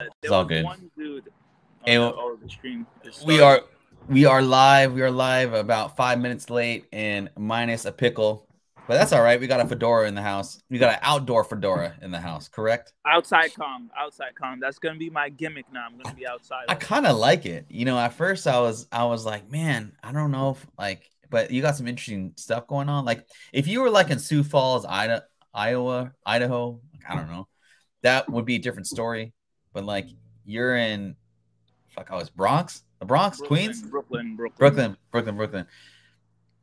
Uh, it's all good. Dude. the, oh. We are we are live. We are live about five minutes late and minus a pickle, but that's all right. We got a fedora in the house. We got an outdoor fedora in the house. Correct. outside com. Outside com. That's gonna be my gimmick now. I'm gonna be outside. I kind of like it. You know, at first I was I was like, man, I don't know if like, but you got some interesting stuff going on. Like if you were like in Sioux Falls, Ida, Iowa, Idaho, I don't know, that would be a different story. But like you're in, fuck, I was Bronx, the Bronx, Brooklyn, Queens, Brooklyn, Brooklyn, Brooklyn, Brooklyn, Brooklyn.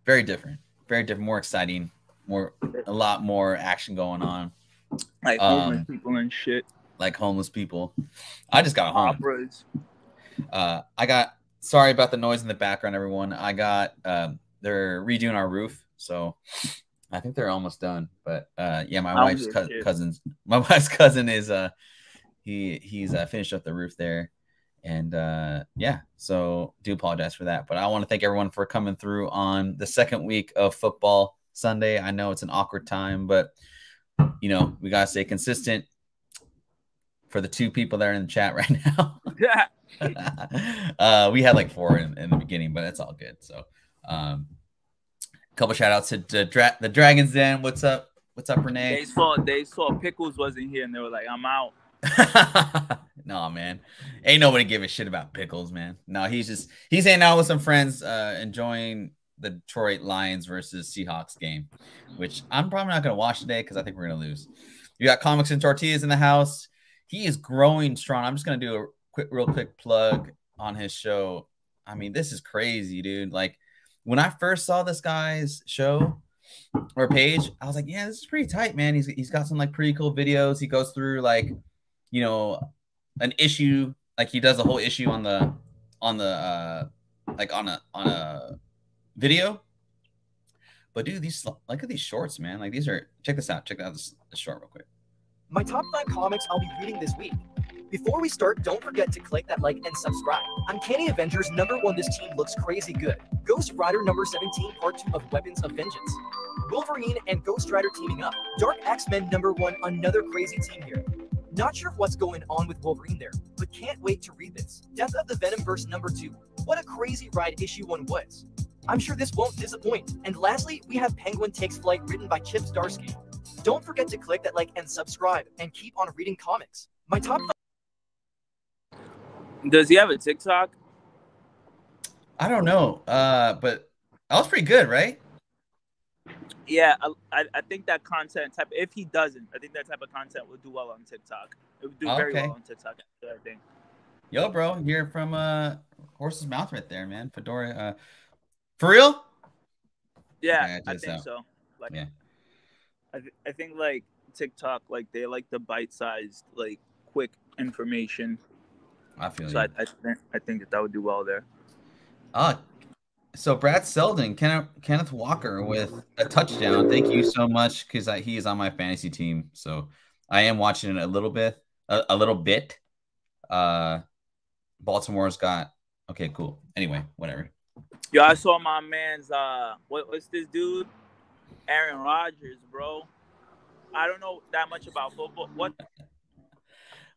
Very different, very different, more exciting, more a lot more action going on. Like homeless Um, people and shit. Like homeless people. I just got home. Operas. Uh, I got sorry about the noise in the background, everyone. I got um, they're redoing our roof, so I think they're almost done. But uh, yeah, my I don't wife's give a cou- shit. cousins, my wife's cousin is uh, he he's uh, finished up the roof there, and uh, yeah, so do apologize for that. But I want to thank everyone for coming through on the second week of football Sunday. I know it's an awkward time, but you know we gotta stay consistent. For the two people that are in the chat right now, Yeah. uh, we had like four in, in the beginning, but it's all good. So, um, a couple shout outs to, Dra- the Dragons Den. What's up? What's up, renee They saw they saw Pickles wasn't here and they were like, I'm out. no, man. Ain't nobody give a shit about pickles, man. No, he's just he's hanging out with some friends, uh, enjoying the Detroit Lions versus Seahawks game, which I'm probably not gonna watch today because I think we're gonna lose. You got comics and tortillas in the house. He is growing strong. I'm just gonna do a quick, real quick plug on his show. I mean, this is crazy, dude. Like when I first saw this guy's show or page, I was like, yeah, this is pretty tight, man. He's he's got some like pretty cool videos. He goes through like, you know, an issue, like he does a whole issue on the on the uh like on a on a video. But dude, these look at these shorts, man. Like these are check this out. Check out this, this short real quick. My top five comics I'll be reading this week. Before we start, don't forget to click that like and subscribe. Uncanny Avengers number one, this team looks crazy good. Ghost Rider number 17, part two of Weapons of Vengeance. Wolverine and Ghost Rider teaming up. Dark X-Men number one, another crazy team here. Not sure what's going on with Wolverine there, but can't wait to read this. Death of the Venomverse number two. What a crazy ride issue one was. I'm sure this won't disappoint. And lastly, we have Penguin Takes Flight written by Chip Zdarsky. Don't forget to click that like and subscribe and keep on reading comics. My top Does he have a TikTok? I don't know. Uh, but that was pretty good, right? Yeah, I, I, I think that content type. If he doesn't, I think that type of content will do well on TikTok. It would do very well on TikTok. I think. Yo, bro, you're from uh horse's mouth right there, man. Fedora. Uh, for real? Yeah, Yeah, I just think so. so. Like, Yeah. I, th- I think like TikTok, like they like the bite-sized, like quick information. I feel So I, you. I, think, I think that that would do well there. Ah, so Brad Selden, Kenneth, Kenneth Walker with a touchdown. Thank you so much because he is on my fantasy team. So I am watching it a little bit, a, a little bit. Uh, Baltimore's got okay, cool. Anyway, whatever. Yo, I saw my man's uh, what, what's this dude? Aaron Rodgers, bro. I don't know that much about football. What?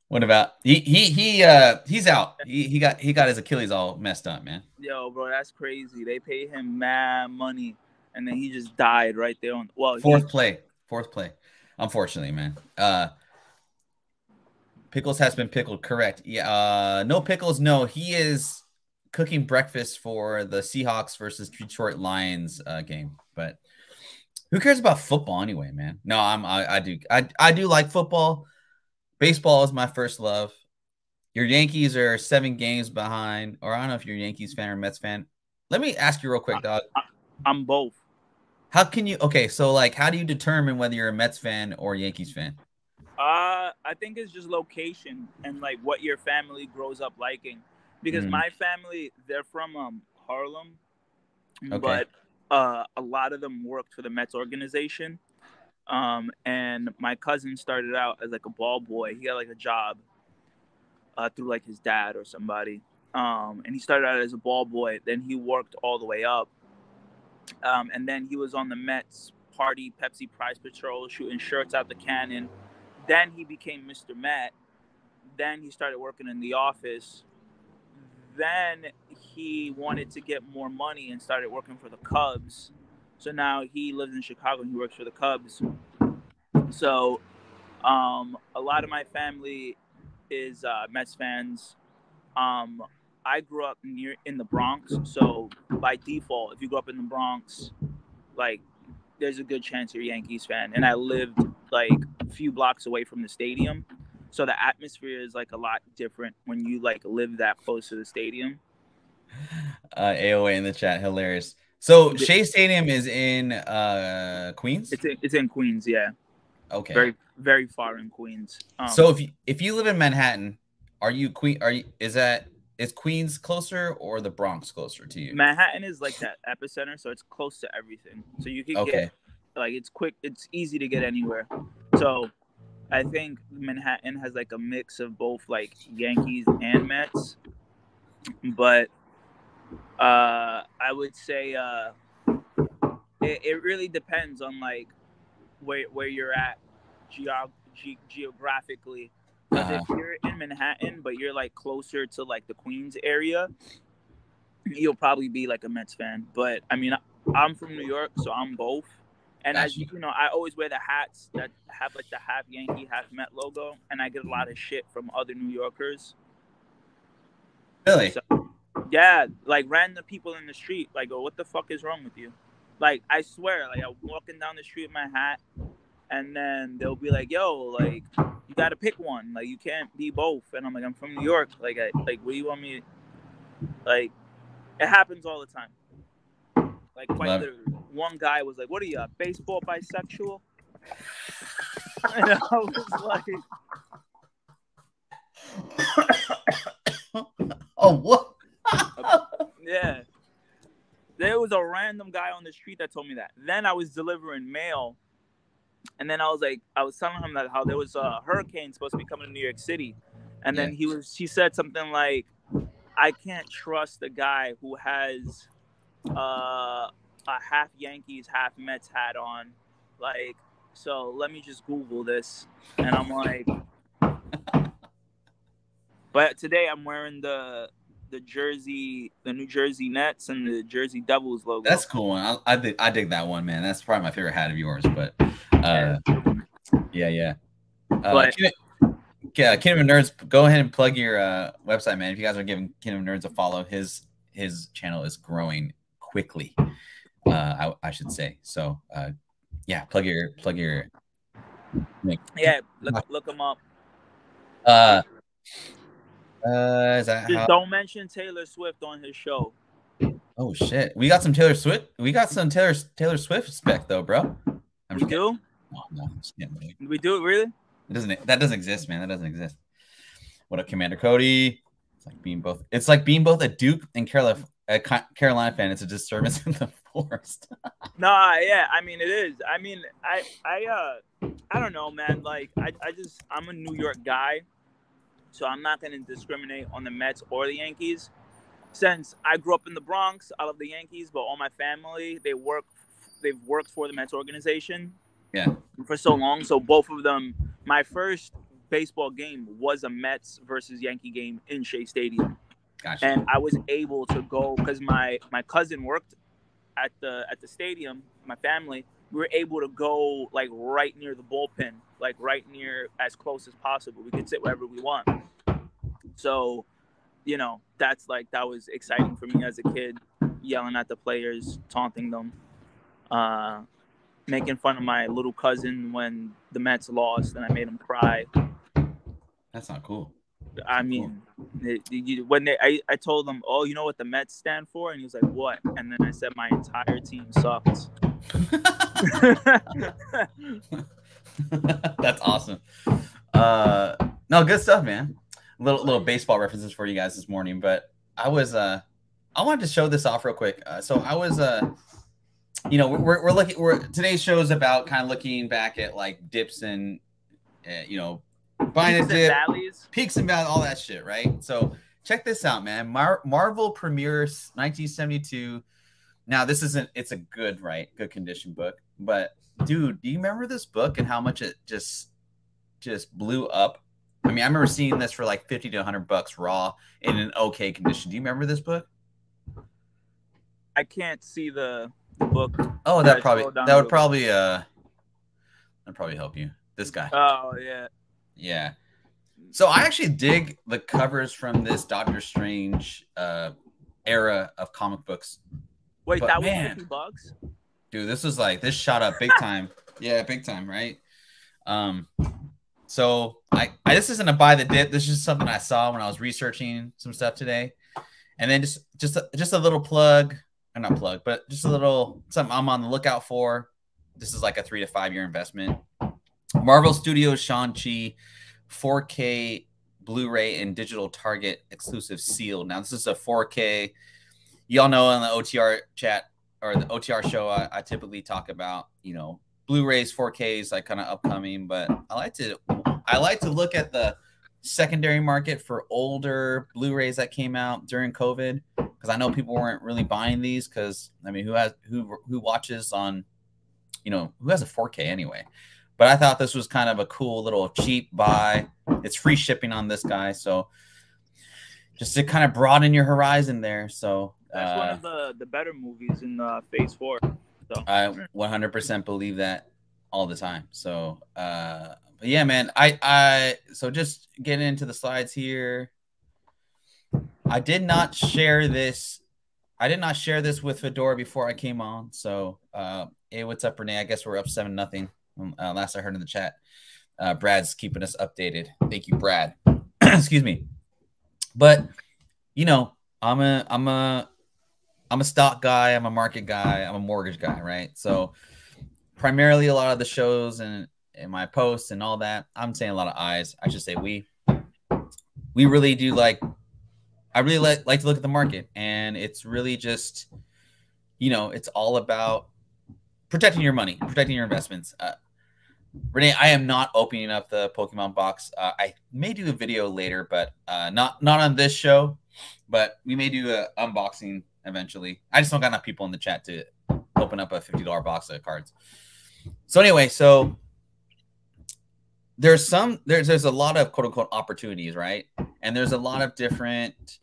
What about he? He he uh he's out. He, he got he got his Achilles all messed up, man. Yo, bro, that's crazy. They paid him mad money, and then he just died right there on. Well, he- Fourth play, fourth play. Unfortunately, man. Uh, pickles has been pickled. Correct. Yeah. Uh, no pickles. No, he is cooking breakfast for the Seahawks versus Detroit Lions uh, game. But who cares about football anyway, man? No, I'm. I, I do. I I do like football. Baseball is my first love. Your Yankees are seven games behind, or I don't know if you're a Yankees fan or Mets fan. Let me ask you real quick, dog. I'm both. How can you? Okay, so like, how do you determine whether you're a Mets fan or a Yankees fan? Uh, I think it's just location and like what your family grows up liking. Because Mhm. my family, they're from um Harlem, Okay. but uh, a lot of them worked for the Mets organization. Um, and my cousin started out as like a ball boy. He got like a job uh, through like his dad or somebody. Um, and he started out as a ball boy. Then he worked all the way up. Um, and then he was on the Mets party, Pepsi Prize Patrol, shooting shirts out the cannon. Then he became Mr. Met. then he started working in the office. Then he wanted to get more money and started working for the Cubs. So now he lives in Chicago and he works for the Cubs. So um, a lot of my family is uh, Mets fans. Um, I grew up near in the Bronx, so by default, if you grew up in the Bronx, like there's a good chance you're a Yankees fan. And I lived like a few blocks away from the stadium, so the atmosphere is like a lot different when you like live that close to the stadium. Uh, AOA in the chat, hilarious. So Shea Stadium is in uh, Queens. It's in, it's in Queens, yeah. Okay. Very very far in Queens. Um, so if you if you live in Manhattan, are you Queen? Are you is that is Queens closer or the Bronx closer to you? Manhattan is like that epicenter, so it's close to everything. So you can Okay. get like it's quick, it's easy to get anywhere. So I think Manhattan has like a mix of both like Yankees and Mets, but uh, I would say uh, it, it really depends on like where where you're at geog- ge- geographically. 'Cause if Uh-huh. you're in Manhattan, but you're like closer to like the Queens area, you'll probably be like a Mets fan. But I mean, I'm from New York, so I'm both. And as Gotcha. you know, I always wear the hats that have like the half Yankee, half Met logo, and I get a lot of shit from other New Yorkers. Really? So, yeah, like random people in the street, like, oh, what the fuck is wrong with you? Like, I swear, like, I'm walking down the street with my hat, and then they'll be like, yo, like, you gotta pick one. Like, you can't be both. And I'm like, I'm from New York. Like, I, like, what do you want me? Like, it happens all the time. Like, quite literally. One guy was like, what are you, a baseball bisexual? and I was like, oh what? Yeah. There was a random guy on the street that told me that. Then I was delivering mail, and then I was like, I was telling him that how there was a hurricane supposed to be coming to New York City, and then Yeah. he was he said something like, I can't trust a guy who has uh, a half Yankees, half Mets hat on, like. So let me just Google this, and I'm like, but today I'm wearing the the Jersey, the New Jersey Nets and the Jersey Devils logo. That's a cool one. I, I dig I dig that one, man. That's probably my favorite hat of yours. But uh, yeah, yeah. Uh, But- yeah, Kingdom of Nerds. Go ahead and plug your uh, website, man. If you guys are giving Kingdom of Nerds a follow, his his channel is growing quickly. Uh, I, I should say. So, uh, yeah, plug your plug your. yeah, look look them up. Uh, uh, is that Just how? don't mention Taylor Swift on his show. Oh shit, we got some Taylor Swift. We got some Taylor Taylor Swift spec though, bro. I'm We do? No, no, I'm just kidding. We do it really? It doesn't that doesn't exist, man. That doesn't exist. What up, Commander Cody? It's like being both. It's like being both a Duke and Carolina a Carolina fan. It's a disturbance in the forest. Nah, yeah. I mean, it is. I mean, I I uh I don't know, man. Like I I just I'm a New York guy, so I'm not gonna discriminate on the Mets or the Yankees. Since I grew up in the Bronx, I love the Yankees, but all my family they work they've worked for the Mets organization. Yeah. For so long, so both of them. My first baseball game was a Mets versus Yankee game in Shea Stadium Gotcha. and I was able to go because my my cousin worked at the at the stadium. My family we were able to go like right near the bullpen, like right near as close as possible. We could sit wherever we want. So, you know, that's like that was exciting for me as a kid, yelling at the players, taunting them, uh, making fun of my little cousin when the Mets lost, and I made him cry. That's not cool. I mean, it, you, when they, I, I told them, oh, you know what the Mets stand for, and he was like, what? And then I said, my entire team sucks. That's awesome. Uh, no, good stuff, man. Little little baseball references for you guys this morning, but I was uh, I wanted to show this off real quick. Uh, so I was uh, you know, we're we're looking. We're today's show is about kind of looking back at like dips and uh, you know, buying a Peaks and dip, valleys. peaks and valleys, all that shit, right? So check this out, man. Mar- Marvel premieres 1972. Now this isn't. It's a good, right? Good condition book, but dude, do you remember this book and how much it just just blew up I mean, I remember seeing this for like 50 to 100 bucks raw in an okay condition. Do you remember this book? I can't see the, the book. Oh, that probably that would probably uh that'd probably help you. This guy. Oh yeah. Yeah. So I actually dig the covers from this Doctor Strange uh era of comic books. Wait, But that man. was fifty bucks. Dude, this was like this shot up big time. yeah, big time, right? Um so I, I this isn't a buy the dip. This is just something I saw when I was researching some stuff today. And then just just a, just a little plug, or not plug, but just a little something I'm on the lookout for. This is like a 3 to 5 year investment. Marvel Studios Shang-Chi 4K Blu-ray and digital Target exclusive seal. Now this is a 4K. Y'all know on the OTR chat or the OTR show, I, I typically talk about you know Blu-rays, 4Ks, like kind of upcoming. But I like to I like to look at the secondary market for older Blu-rays that came out during COVID because I know people weren't really buying these because I mean who has who who watches on you know who has a 4K anyway. But I thought this was kind of a cool little cheap buy. It's free shipping on this guy, so just to kind of broaden your horizon there. So That's one uh, of the the better movies in uh, Phase Four. So I 100% believe that all the time. So, uh, but yeah, man, I, I, so just getting into the slides here. I did not share this. I did not share this with Fedora before I came on. So, uh, hey, what's up, Renee? I guess we're up seven nothing. Um, uh, last I heard in the chat, uh, Brad's keeping us updated. Thank you, Brad. Excuse me. But you know, I'm a, I'm a, I'm a stock guy, I'm a market guy, I'm a mortgage guy, right? So primarily a lot of the shows and in my posts and all that, I'm saying a lot of eyes. I should say we we really do like I really like, like to look at the market and it's really just you know, it's all about protecting your money, protecting your investments. Uh, Renee, I am not opening up the Pokemon box. Uh, I may do a video later, but uh, not not on this show. But we may do a unboxing eventually. I just don't got enough people in the chat to open up a fifty dollar box of cards. So anyway, so there's some there's there's a lot of quote unquote opportunities, right? And there's a lot of different,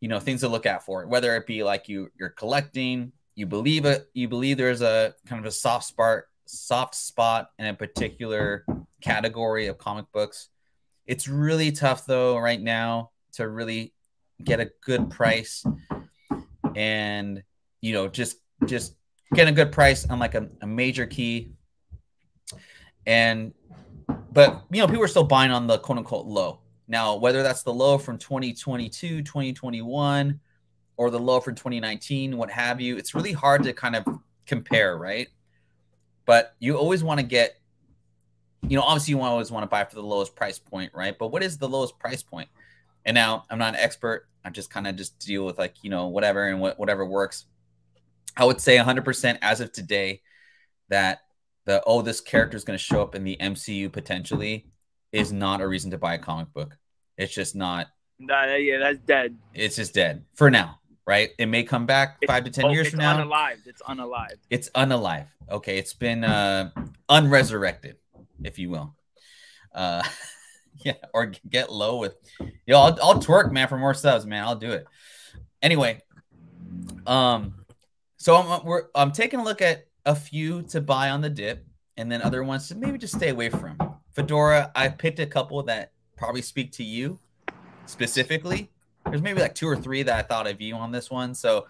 you know, things to look out for. Whether it be like you you're collecting, you believe it, you believe there's a kind of a soft spot soft spot in a particular category of comic books. It's really tough though right now to really get a good price and you know just just get a good price on like a, a major key. And but you know people are still buying on the quote unquote low. Now whether that's the low from 2022 2021 or the low from 2019 what have you it's really hard to kind of compare right? But you always want to get you know obviously you always want to buy for the lowest price point right? But what is the lowest price point? And now i'm not an expert i just kind of just deal with like you know whatever and what, whatever works i would say 100% as of today that the oh this character is going to show up in the mcu potentially is not a reason to buy a comic book it's just not Nah, yeah, that's dead. it's just dead for now right it may come back five to ten Oh, years from now unalived. It's unalived. it's unalive. Okay, it's been uh unresurrected, if you will. Uh yeah, or get low with yo, I'll, I'll twerk, man, for more subs, man. I'll do it. Anyway, um, so I'm we're I'm taking a look at a few to buy on the dip, and then other ones to maybe just stay away from. Fedora, I picked a couple that probably speak to you specifically. There's maybe like two or three that I thought of you on this one. So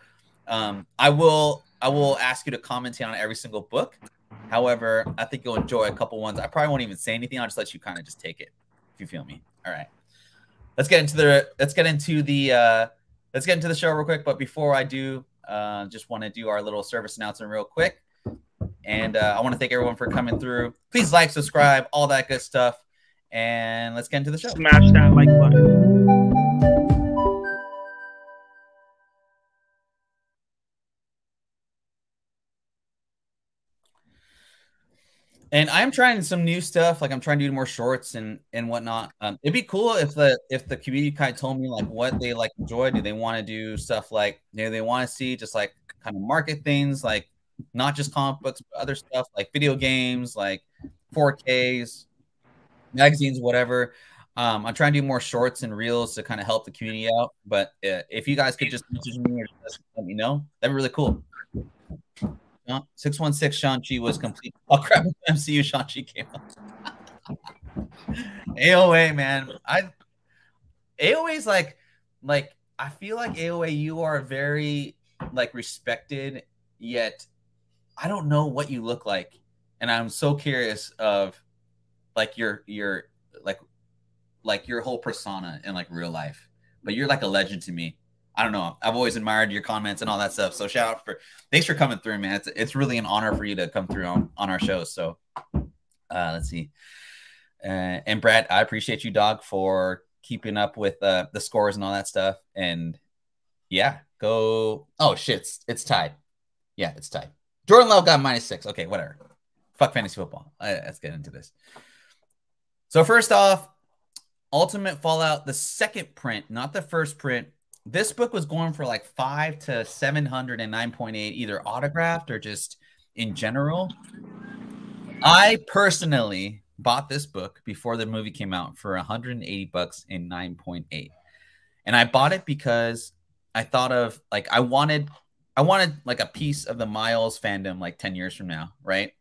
um, I will I will ask you to commentate on every single book. However, I think you'll enjoy a couple ones. I probably won't even say anything. I'll just let you kind of just take it if you feel me. All right. Let's get into the let's get into the uh let's get into the show real quick. But before I do, uh just want to do our little service announcement real quick. And uh, I want to thank everyone for coming through. Please like, subscribe, all that good stuff. And let's get into the show. Smash that like button. And I'm trying some new stuff. Like I'm trying to do more shorts and and whatnot. Um, it'd be cool if the if the community kind of told me like what they like enjoy. Do they want to do stuff like you know, they want to see just like kind of market things like not just comic books, but other stuff like video games, like 4Ks, magazines, whatever. Um, I'm trying to do more shorts and reels to kind of help the community out. But uh, if you guys could just message me or just let me know, that'd be really cool. Six one six Shang-Chi was complete. Oh crap! MCU Shang-Chi came up. AOA man, I AOA is like like I feel like AOA you are very like respected yet I don't know what you look like and I'm so curious of like your your like like your whole persona in like real life. But you're like a legend to me. I don't know. I've always admired your comments and all that stuff. So shout out for thanks for coming through, man. It's it's really an honor for you to come through on, on our show. So uh let's see. Uh, and Brad, I appreciate you, dog, for keeping up with uh, the scores and all that stuff. And yeah, go. Oh shit, it's, it's tied. Yeah, it's tied. Jordan Love got minus six. Okay, whatever. Fuck fantasy football. Right, let's get into this. So first off, Ultimate Fallout, the second print, not the first print, this book was going for like five to 709.8, either autographed or just in general. I personally bought this book before the movie came out for 180 bucks in 9.8. And I bought it because I thought of like I wanted I wanted like a piece of the Miles fandom like 10 years from now, right?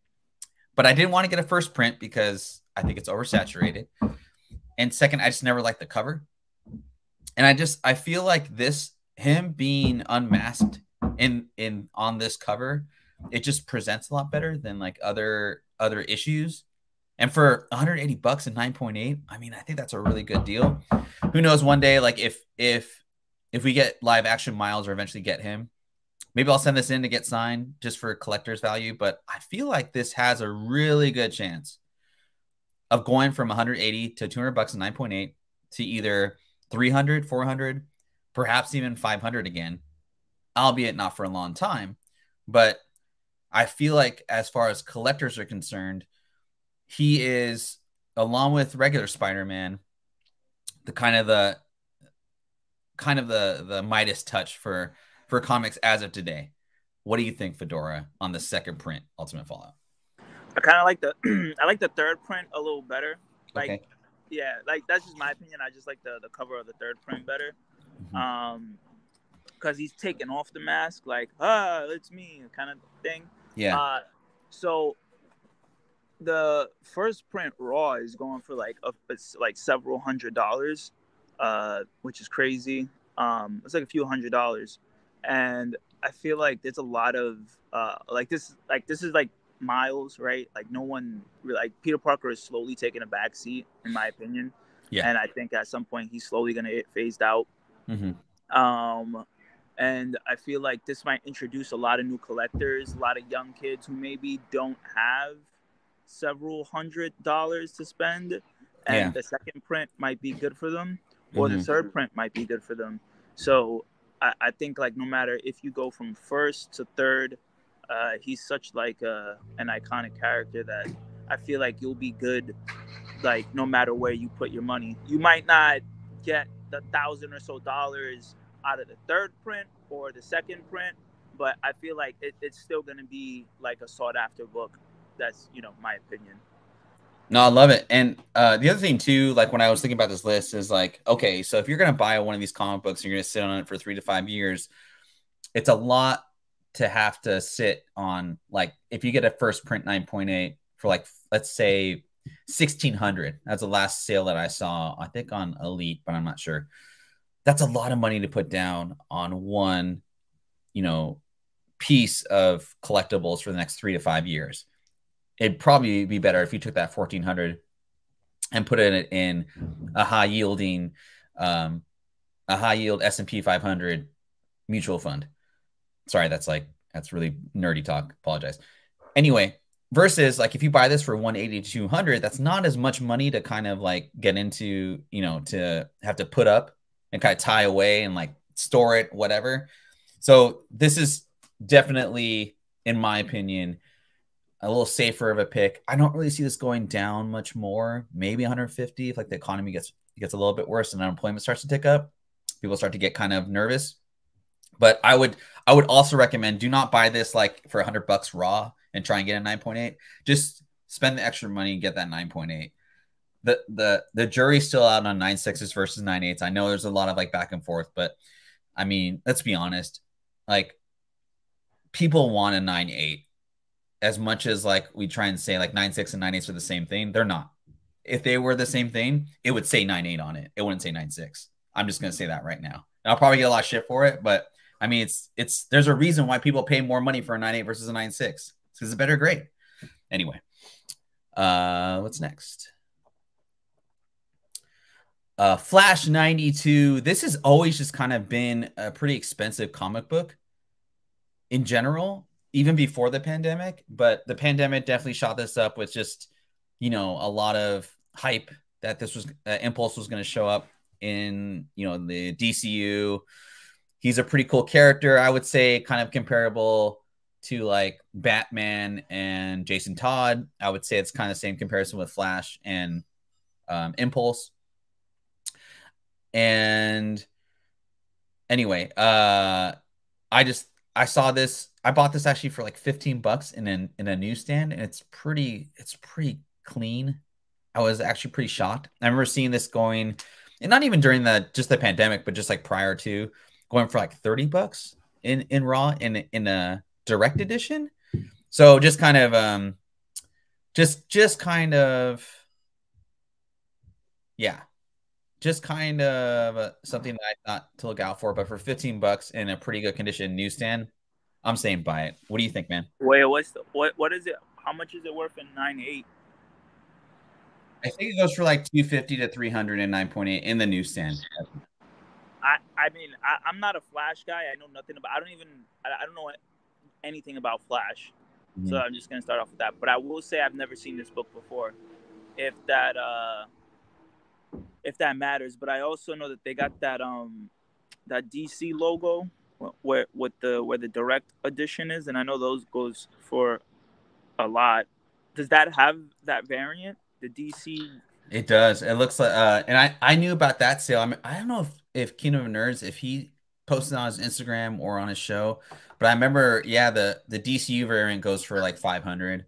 But I didn't want to get a first print because I think it's oversaturated. And second, I just never liked the cover and I just I feel like this him being unmasked in in on this cover, it just presents a lot better than like other other issues. And for 180 bucks and 9.8, I mean, I think that's a really good deal. Who knows one day like if if if we get live action Miles or eventually get him, maybe I'll send this in to get signed just for collector's value, but I feel like this has a really good chance of going from 180 to 200 bucks and 9.8 to either 300, 400, perhaps even 500 again, albeit not for a long time. But I feel like, as far as collectors are concerned, he is, along with regular Spider Man, the kind of the kind of the the Midas touch for for comics as of today. What do you think, Fedora, on the second print, Ultimate Fallout? I kind of like the I like the third print a little better. Like Okay. Yeah, like that's just my opinion. I just like the the cover of the third print better. Mhm. Um, because he's taking off the mask, like ah, it's me kind of thing. Yeah. Uh, so the first print raw is going for like a, it's like several hundred dollars, uh, which is crazy. Um, it's like a few hundred dollars, and I feel like there's a lot of uh, like this, like this is like Miles, right? Like no one like Peter Parker is slowly taking a back seat, in my opinion. Yeah. And I think at some point he's slowly gonna get phased out. Mm-hmm. Um, and I feel like this might introduce a lot of new collectors, a lot of young kids who maybe don't have several hundred dollars to spend. And Yeah. the second print might be good for them, or the Mhm. third print might be good for them. So I, I think like no matter if you go from first to third, uh, he's such like a, an iconic character that I feel like you'll be good, like no matter where you put your money. You might not get the thousand or so dollars out of the third print or the second print, but I feel like it, it's still going to be like a sought after book. That's you know my opinion. No, I love it. And uh, the other thing too, like when I was thinking about this list, is like, okay, so if you're gonna buy one of these comic books and you're gonna sit on it for three to five years, it's a lot to have to sit on. Like, if you get a first print 9.8 for like, let's say, sixteen hundred. That's the last sale that I saw. I think on Elite, but I'm not sure. That's a lot of money to put down on one, you know, piece of collectibles for the next three to five years it'd probably be better if you took that 1400 and put it in a high yielding um a high yield S&P 500 mutual fund. Sorry, that's like that's really nerdy talk. Apologize. Anyway, versus like if you buy this for 180 to 200, that's not as much money to kind of like get into, you know, to have to put up and kind of tie away and like store it whatever. So this is definitely in my opinion a little safer of a pick. I don't really see this going down much more. Maybe 150 if like the economy gets gets a little bit worse and unemployment starts to tick up. People start to get kind of nervous. But I would I would also recommend do not buy this like for 100 bucks raw and try and get a 9.8. Just spend the extra money and get that 9.8. the the the jury's still out on nine sixes versus nine eights. I know there's a lot of like back and forth, but I mean, let's be honest. Like people want a nine eight as much as like we try and say like nine six and nine eights are the same thing. They're not. If they were the same thing, it would say nine eight on it. It wouldn't say nine six. I'm just gonna say that right now. And I'll probably get a lot of shit for it, but I mean, it's it's there's a reason why people pay more money for a nine eight versus a nine six. Because it's a better grade. Anyway, uh, what's next? Uh, Flash 92. This has always just kind of been a pretty expensive comic book in general, even before the pandemic. But the pandemic definitely shot this up with just, you know, a lot of hype that this was uh, Impulse was going to show up in, you know, the DCU. He's a pretty cool character. I would say kind of comparable to like Batman and Jason Todd. I would say it's kind of the same comparison with Flash and um, Impulse and anyway, uh, I just I saw this. I bought this actually for like 15 bucks in an in a newsstand, and it's pretty it's pretty clean. I was actually pretty shocked. I remember seeing this going, and not even during the just the pandemic, but just like prior to going for like 30 bucks in in raw in in a direct edition. So just kind of um just just kind of yeah just kind of uh, something that I thought to look out for. But for 15 bucks in a pretty good condition newsstand, I'm saying buy it. What do you think, man? Wait, what's the, what? What is it? How much is it worth in nine eight? I think it goes for like 250 to 300 and 9.8 in the newsstand. I, I mean, I, am not a Flash guy. I know nothing about. I don't even. I, I don't know anything about Flash. Mm-hmm. So I'm just gonna start off with that. But I will say I've never seen this book before. If that uh if that matters. But I also know that they got that um that DC logo where with the where the direct edition is, and I know those goes for a lot. Does that have that variant? The DC. It does. It looks like, uh, and I I knew about that sale. I mean, I don't know if if Kingdom of Nerds if he posted on his Instagram or on his show, but I remember, yeah, the the DCU variant goes for like five hundred.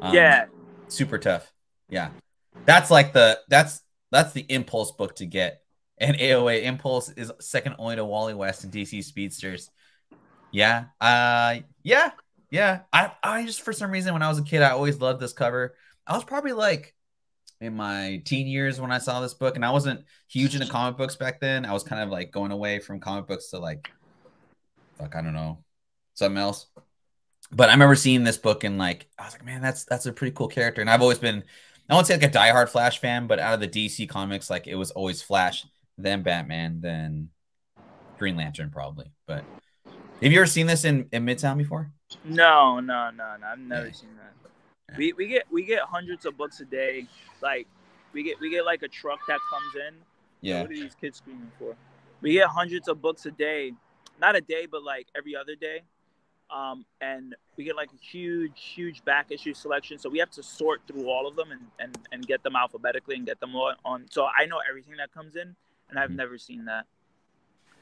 Um, yeah, super tough. Yeah, that's like the that's that's the impulse book to get. And AOA Impulse is second only to Wally West and DC Speedsters. Yeah. Uh yeah. Yeah. I I just for some reason when I was a kid, I always loved this cover. I was probably like in my teen years when I saw this book, and I wasn't huge into comic books back then. I was kind of like going away from comic books to like fuck, I don't know, something else. But I remember seeing this book and like I was like, man, that's that's a pretty cool character. And I've always been I won't say like a diehard Flash fan, but out of the DC comics, like it was always Flash, then Batman, then Green Lantern, probably. But have you ever seen this in, in Midtown before? No, no, no, no. I've never yeah. seen that. We, we get we get hundreds of books a day. Like we get we get like a truck that comes in. Yeah. What are these kids screaming for? We get hundreds of books a day. Not a day, but like every other day um, and we get like a huge, huge back issue selection. So we have to sort through all of them and, and, and get them alphabetically and get them on, on. So I know everything that comes in, and I've mm-hmm. never seen that.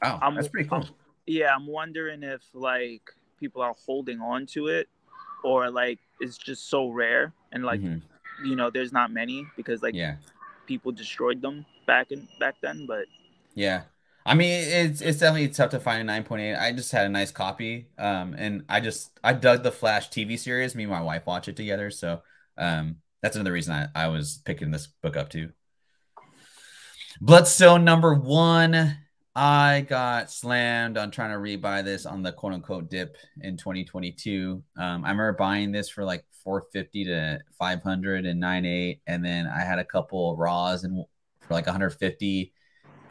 Oh, I'm, that's pretty cool. I'm, yeah, I'm wondering if like people are holding on to it, or like it's just so rare and like mm-hmm. you know there's not many because like yeah people destroyed them back in back then. But yeah, I mean, it's it's definitely tough to find a 9.8. I just had a nice copy. Um, and I just I dug the Flash TV series. Me and my wife watch it together. So um that's another reason I, I was picking this book up too. Bloodstone number one. I got slammed on trying to rebuy this on the quote unquote dip in 2022. Um, I remember buying this for like 450 to 500 and 98, and then I had a couple of raws and for like 150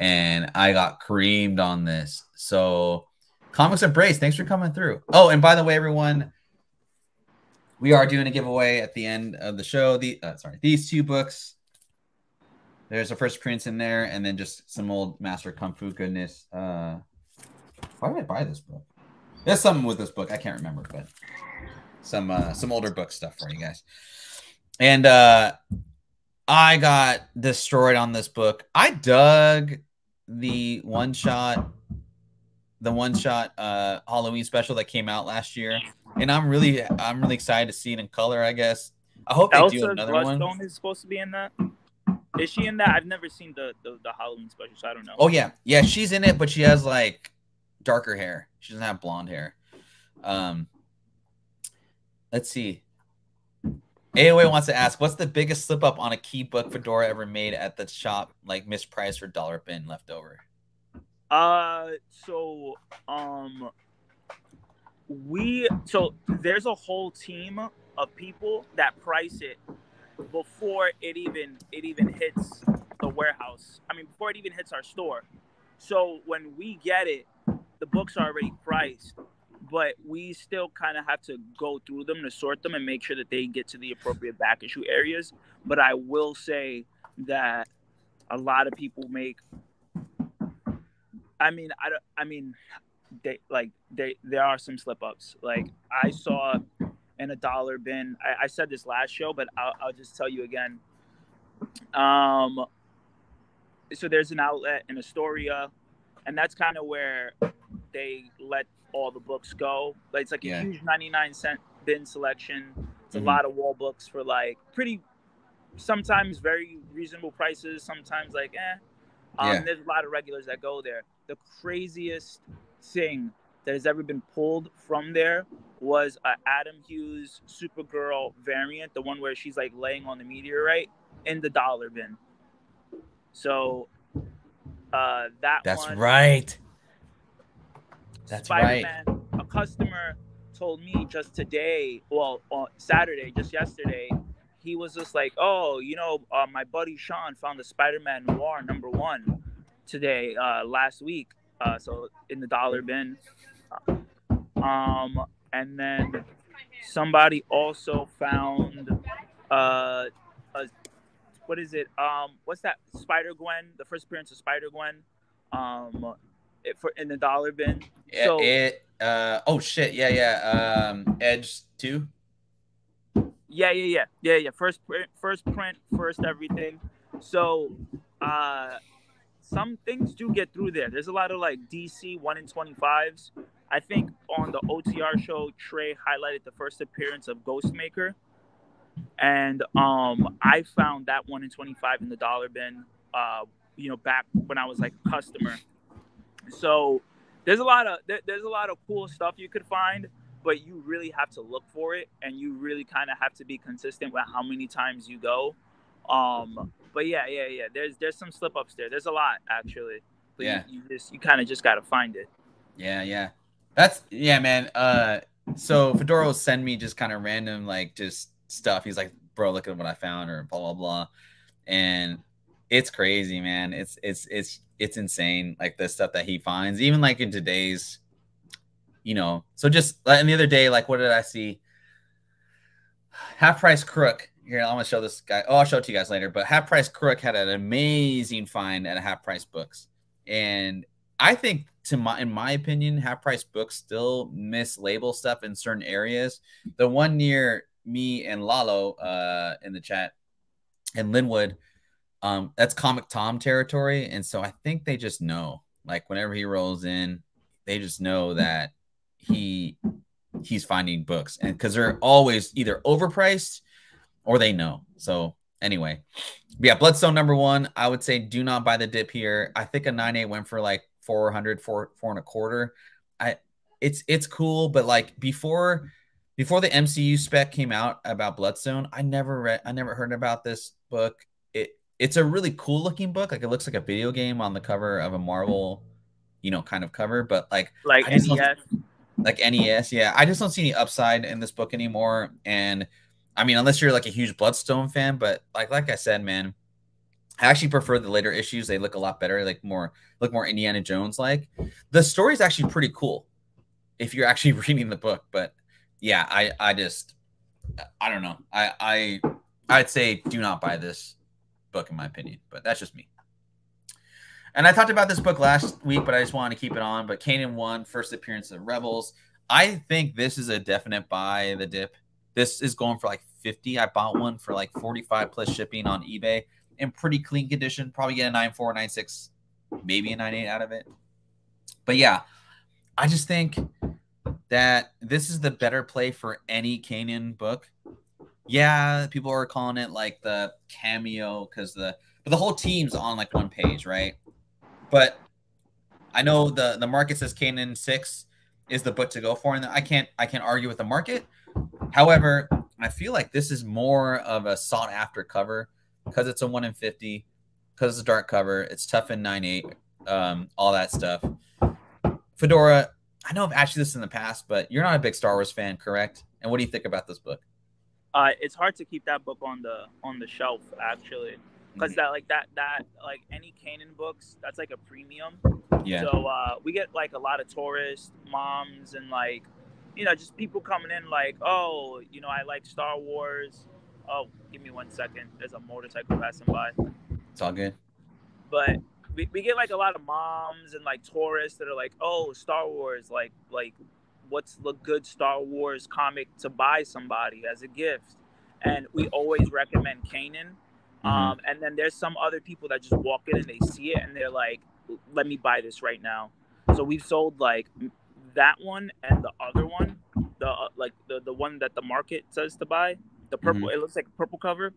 and I got creamed on this. So, Comics Embrace, thanks for coming through. Oh, and by the way, everyone, we are doing a giveaway at the end of the show. The uh, sorry, these two books. There's a first prints in there, and then just some old Master Kung Fu goodness. Uh, why did I buy this book? There's something with this book I can't remember, but some uh, some older book stuff for you guys. And uh, I got destroyed on this book. I dug the one shot the one shot uh Halloween special that came out last year. And I'm really I'm really excited to see it in color, I guess. I hope they do another one. is supposed to be in that. Is she in that? I've never seen the, the the Halloween special, so I don't know. Oh yeah, yeah, she's in it, but she has like darker hair. She doesn't have blonde hair. Um, let's see. AOA wants to ask, what's the biggest slip up on a key book Fedora ever made at the shop, like mispriced or dollar bin left over? Uh, so um, we so there's a whole team of people that price it before it even it even hits the warehouse. I mean, before it even hits our store. So when we get it, the books are already priced, but we still kind of have to go through them to sort them and make sure that they get to the appropriate back issue areas. But I will say that a lot of people make. I mean, I don't. I mean, they like they there are some slip ups. Like I saw in a dollar bin. I, I said this last show, but I'll, I'll just tell you again. Um, so there's an outlet in Astoria, and that's kind of where they let all the books go. Like it's like a huge 99 cent bin selection. It's Mhm. a lot of wall books for like pretty, sometimes very reasonable prices. Sometimes like eh. Um, Yeah. There's a lot of regulars that go there. The craziest thing that has ever been pulled from there was a Adam Hughes Supergirl variant, the one where she's like laying on the meteorite in the dollar bin. So uh, that That's one, right. That's Spider-Man, A customer told me just today, well, on Saturday, just yesterday, he was just like, "Oh, you know, uh, my buddy Sean found the Spider-Man Noir number one today, uh, last week. Uh, so in the dollar bin. Um, and then somebody also found, uh, a, what is it? Um, what's that? Spider Gwen, the first appearance of Spider Gwen. Um, it, for in the dollar bin. It, So- it uh oh shit, yeah, yeah. Um Edge 2. Yeah, yeah, yeah, yeah, yeah. First print, first print, first everything. So, uh, some things do get through there. There's a lot of like DC one in twenty fives. I think on the OTR show, Trey highlighted the first appearance of Ghostmaker, and um, I found that one in twenty five in the dollar bin. Uh, you know, back when I was like a customer. So there's a lot of there, there's a lot of cool stuff you could find but you really have to look for it and you really kind of have to be consistent with how many times you go um but yeah yeah yeah there's there's some slip ups there there's a lot actually but Yeah. you, you just you kind of just got to find it Yeah, yeah. That's yeah, man. Uh so Fedora will send me just kind of random like just stuff. He's like, bro, look at what I found or blah blah blah. And it's crazy, man. It's it's it's it's insane. Like the stuff that he finds, even like in today's, you know. So just and the other day, like what did I see? Half price crook. Here, I'm gonna show this guy. Oh, I'll show it to you guys later. But half price crook had an amazing find at a half price books. And I think to my in my opinion, half price books still mislabel stuff in certain areas. The one near me and Lalo uh in the chat and Linwood, um, that's Comic Tom territory. And so I think they just know, like whenever he rolls in, they just know that he he's finding books and because they're always either overpriced or they know. So anyway, yeah, Bloodstone number one, I would say do not buy the dip here. I think a nine eight went for like 400, four, four and a quarter. I it's it's cool, but like before before the MCU spec came out about Bloodstone, I never read I never heard about this book. It it's a really cool looking book. Like it looks like a video game on the cover of a Marvel, you know, kind of cover, but like like I just don't- nes like NES. Yeah, I just don't see any upside in this book anymore. And I mean, unless you're like a huge Bloodstone fan, but like like I said, man, I actually prefer the later issues. They look a lot better, like more look more Indiana Jones like. The story is actually pretty cool if you're actually reading the book. But yeah, I I just I don't know. I I I'd say do not buy this book in my opinion, but that's just me. And I talked about this book last week, but I just wanted to keep it on. But Kanan one, first appearance of Rebels. I think this is a definite buy the dip. This is going for like 50. I bought one for like 45 plus shipping on eBay in pretty clean condition. Probably get a 9.4, 9.6, maybe a 9.8 out of it. But yeah, I just think that this is the better play for any Kanan book. Yeah, people are calling it like the cameo because the but the whole team's on like one page, right? But I know the the market says Kanan six is the book to go for, and I can't I can't argue with the market. However, I feel like this is more of a sought after cover because it's a one in fifty, because it's a dark cover, it's tough in nine eight, um, all that stuff. Fedora, I know I've asked you this in the past, but you're not a big Star Wars fan, correct? And what do you think about this book? Uh, it's hard to keep that book on the on the shelf actually, because that like that that like any Kanan books, that's like a premium. Yeah. So uh, we get like a lot of tourists, moms, and like you know just people coming in like, oh, you know, I like Star Wars. Oh, give me one second. There's a motorcycle passing by. It's all good. But we, we get like a lot of moms and like tourists that are like, oh, Star Wars, like like what's the good Star Wars comic to buy somebody as a gift? And we always recommend Kanan. Mm-hmm. Um, and then there's some other people that just walk in and they see it and they're like, let me buy this right now. So we've sold like that one and the other one, the uh, like the, the one that the market says to buy, the purple, it looks like a purple cover.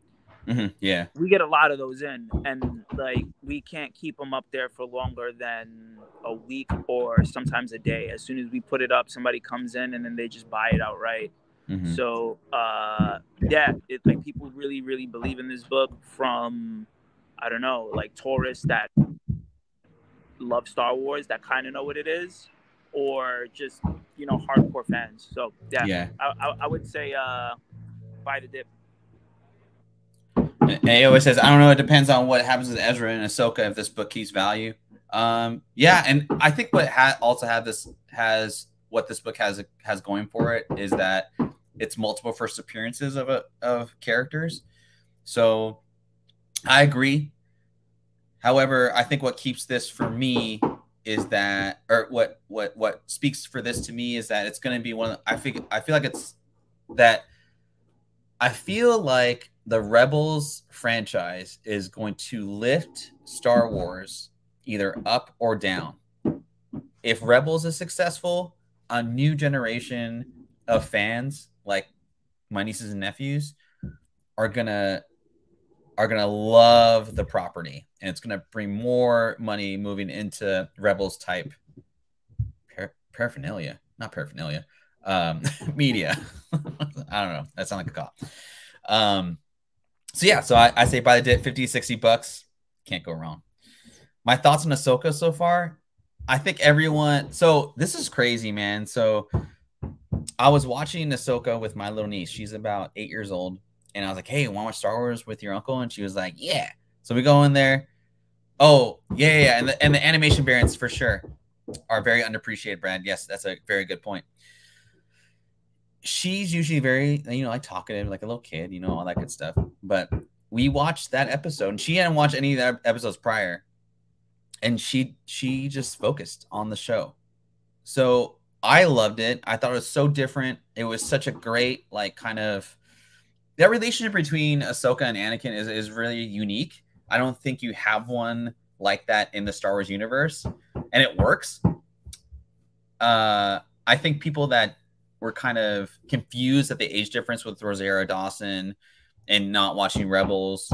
Mhm, Yeah. We get a lot of those in, and like we can't keep them up there for longer than a week or sometimes a day. As soon as we put it up, somebody comes in and then they just buy it outright. Mhm. So uh, yeah, it like people really, really believe in this book from I don't know, like tourists that love Star Wars that kind of know what it is, or just you know hardcore fans. So yeah, Yeah. I, I, I would say uh, buy the dip. Always says, I don't know. It depends on what happens with Ezra and Ahsoka if this book keeps value. Um, yeah, and I think what ha- also have this has what this book has has going for it is that it's multiple first appearances of a, of characters. So I agree. However, I think what keeps this for me is that, or what what what speaks for this to me is that it's going to be one. Of, I think I feel like it's that I feel like the Rebels franchise is going to lift Star Wars either up or down. If Rebels is successful, a new generation of fans, like my nieces and nephews, are gonna are gonna love the property, and it's gonna bring more money moving into Rebels type par- paraphernalia, not paraphernalia, um, media. I don't know. That sounds like a cop. Um, so yeah, so I, I say buy the dip 50, 60 bucks. Can't go wrong. My thoughts on Ahsoka so far. I think everyone so this is crazy, man. So I was watching Ahsoka with my little niece. She's about eight years old. And I was like, hey, want to watch Star Wars with your uncle? And she was like, Yeah. So we go in there. Oh, yeah, yeah. And the and the animation variants for sure are very underappreciated, Brad. Yes, that's a very good point she's usually very you know like talkative like a little kid you know all that good stuff. But we watched that episode and she hadn't watched any of the episodes prior. And she she just focused on the show. So i loved it. I thought it was so different. It was such a great like kind of that relationship between ahsoka and anakin is, is really unique. I don't think you have one like that in the star wars universe and it works. Uh i think people that were kind of confused at the age difference with Rosario Dawson and not watching Rebels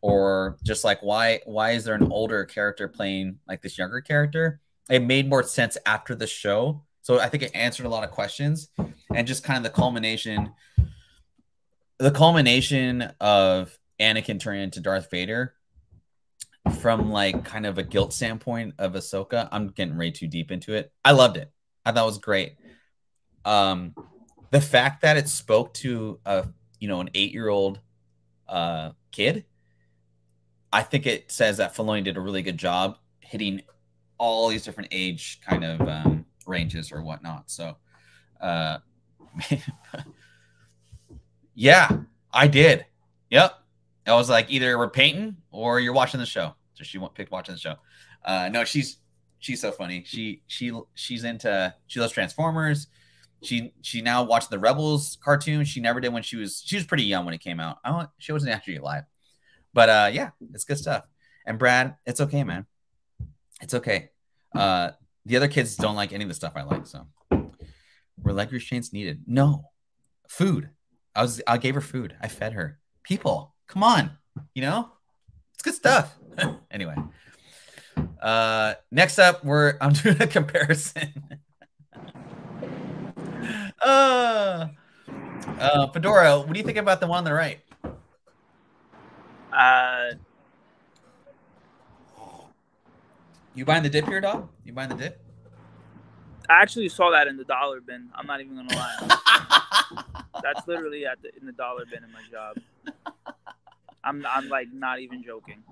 or just like why why is there an older character playing like this younger character? It made more sense after the show. So I think it answered a lot of questions and just kind of the culmination the culmination of Anakin turning into Darth Vader from like kind of a guilt standpoint of Ahsoka. I'm getting way too deep into it. I loved it. I thought it was great um the fact that it spoke to a you know an eight year old uh kid i think it says that Filoni did a really good job hitting all these different age kind of um ranges or whatnot. So uh yeah i did. Yep. I was like either we're painting or you're watching the show. So she picked watching the show. Uh no she's she's so funny. She she she's into she loves transformers she she now watched the Rebels cartoon. She never did when she was she was pretty young when it came out. I don't she wasn't actually alive. But uh yeah, it's good stuff. And Brad, it's okay, man. It's okay. Uh the other kids don't like any of the stuff I like, so were leg restraints needed? No. Food. I was I gave her food. I fed her. People, come on. You know? It's good stuff. anyway, uh, next up, we're I'm doing a comparison. Uh, uh, Fedora, what do you think about the one on the right? Uh, You buying the dip here, dog? You buying the dip? I actually saw that in the dollar bin. I'm not even gonna lie. That's literally at the in the dollar bin in my job. I'm I'm like not even joking.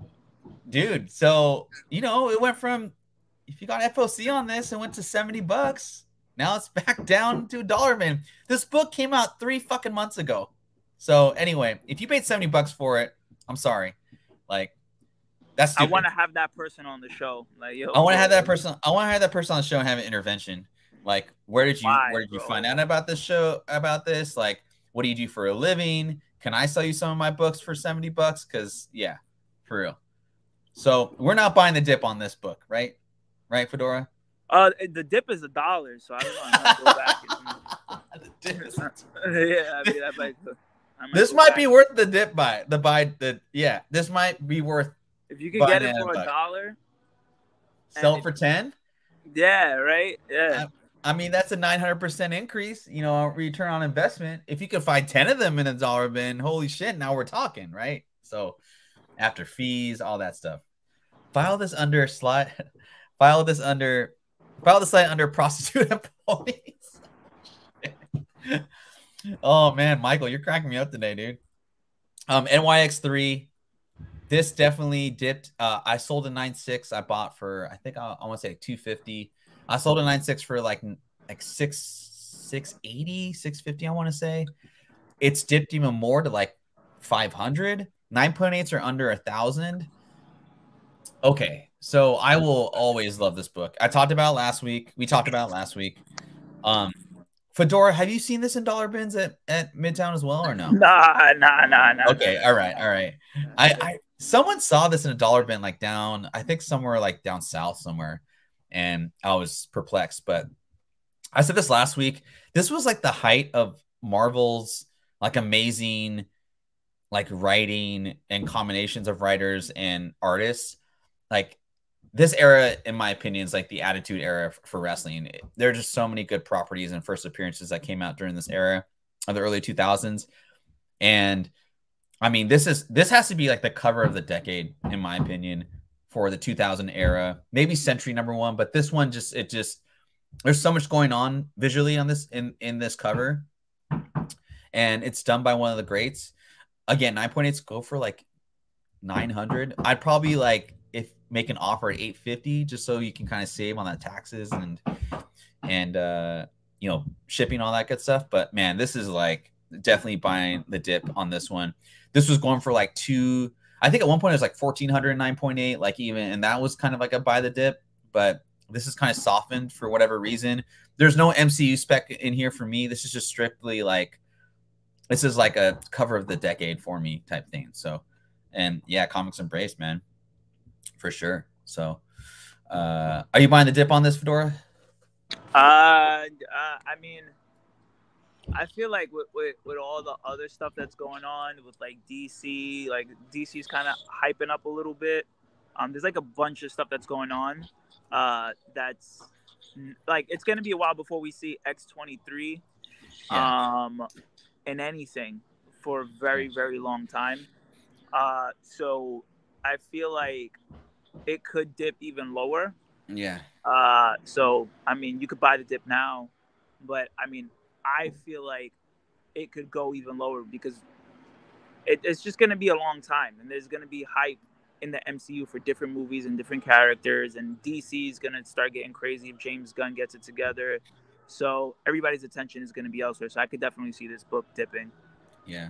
Dude, so you know, it went from if you got FOC on this, it went to 70 bucks. Now it's back down to a dollar bin. This book came out three fucking months ago. So anyway, if you paid 70 bucks for it, I'm sorry. Like that's I want to have that person on the show. Like yo, I want to have that person. I want to have that person on the show and have an intervention. Like, where did you Why, where did you bro? find out about this show? About this? Like, what do you do for a living? Can I sell you some of my books for seventy bucks? Because yeah, for real. So we're not buying the dip on this book, right? Right, Fedora. Uh, the dip is a dollar, so I don't know. I might go back. The dip is- yeah, I mean, I might, I this might back. be worth the dip buy. The buy the yeah. This might be worth If you could get it that for a dollar, sell it for ten. yeah, right, yeah. I mean, that's a 900% increase, you know, return on investment. If you could find 10 of them in a dollar bin, holy shit, now we're talking, right? So, after fees, all that stuff. File this under slot. file this under, file the site under prostitute police. oh man, Michael, you're cracking me up today, dude. Um, NYX3, this definitely dipped. Uh, I sold a 9.6. I bought for, I think I, I want to say 250. I sold a 9.6 for like like six 680, 650, I want to say. It's dipped even more to like 500. 9.8s are under a thousand. Okay, so I will always love this book. I talked about it last week. We talked about it last week. Um, Fedora, have you seen this in dollar bins at, at Midtown as well or no? Nah, nah, nah, nah. Okay, all right, all right. I, I someone saw this in a dollar bin like down, I think somewhere like down south somewhere, and I was perplexed. But I said this last week. This was like the height of Marvel's like amazing like writing and combinations of writers and artists. Like this era, in my opinion, is like the attitude era for wrestling. There are just so many good properties and first appearances that came out during this era of the early 2000s. And I mean, this is this has to be like the cover of the decade, in my opinion, for the 2000 era. Maybe century number one, but this one just it just there's so much going on visually on this in in this cover, and it's done by one of the greats. Again, 9.8s go for like 900. I'd probably like make an offer at 850 just so you can kind of save on that taxes and and uh you know shipping all that good stuff. But man, this is like definitely buying the dip on this one. This was going for like two. I think at one point it was like 1400 9.8, like even, and that was kind of like a buy the dip. But this is kind of softened for whatever reason. There's no MCU spec in here for me. This is just strictly like this is like a cover of the decade for me type thing. So, and yeah, comics embrace, man, for sure. So, uh, are you buying the dip on this, Fedora? Uh, uh, I mean, I feel like with, with, with all the other stuff that's going on with like DC, like DC's kind of hyping up a little bit. Um, there's like a bunch of stuff that's going on. Uh, that's like it's gonna be a while before we see X23. Yeah. Um, in anything for a very very long time. Uh, so I feel like it could dip even lower. Yeah. Uh, so I mean, you could buy the dip now, but I mean, I feel like it could go even lower because it, it's just gonna be a long time, and there's gonna be hype in the MCU for different movies and different characters, and DC is gonna start getting crazy if James Gunn gets it together. So everybody's attention is gonna be elsewhere. So I could definitely see this book dipping. Yeah.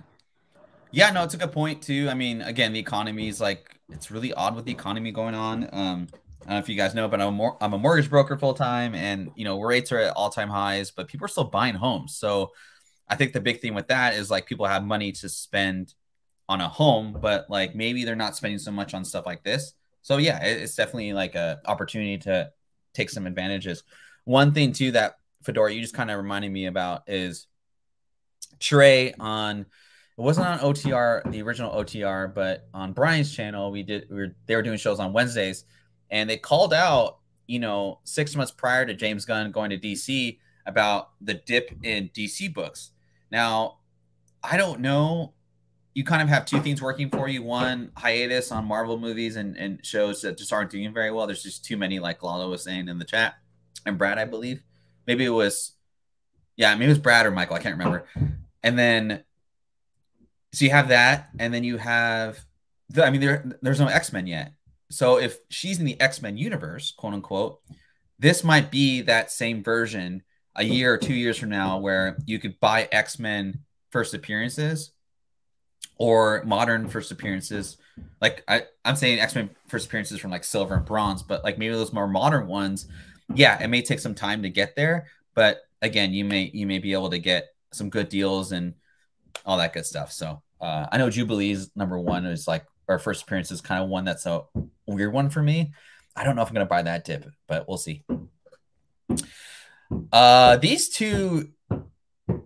Yeah, no, it's a good point too. I mean, again, the economy is like it's really odd with the economy going on. Um, I don't know if you guys know, but I'm a, mor- I'm a mortgage broker full time, and you know rates are at all time highs, but people are still buying homes. So I think the big thing with that is like people have money to spend on a home, but like maybe they're not spending so much on stuff like this. So yeah, it- it's definitely like a opportunity to take some advantages. One thing too that Fedora you just kind of reminded me about is Trey on it wasn't on OTR, the original OTR, but on Brian's channel, we did we were they were doing shows on Wednesdays, and they called out, you know, six months prior to James Gunn going to DC about the dip in DC books. Now, I don't know. You kind of have two things working for you. One, hiatus on Marvel movies and, and shows that just aren't doing very well. There's just too many, like Lalo was saying in the chat, and Brad, I believe. Maybe it was, yeah, maybe it was Brad or Michael. I can't remember. And then so you have that, and then you have the, I mean, there there's no X Men yet. So if she's in the X Men universe, quote unquote, this might be that same version a year or two years from now, where you could buy X Men first appearances or modern first appearances. Like I, I'm saying X Men first appearances from like silver and bronze, but like maybe those more modern ones, yeah, it may take some time to get there. But again, you may you may be able to get some good deals and all that good stuff. So uh, I know Jubilee's number one is like our first appearance is kind of one that's a weird one for me. I don't know if I'm gonna buy that dip, but we'll see. Uh, these two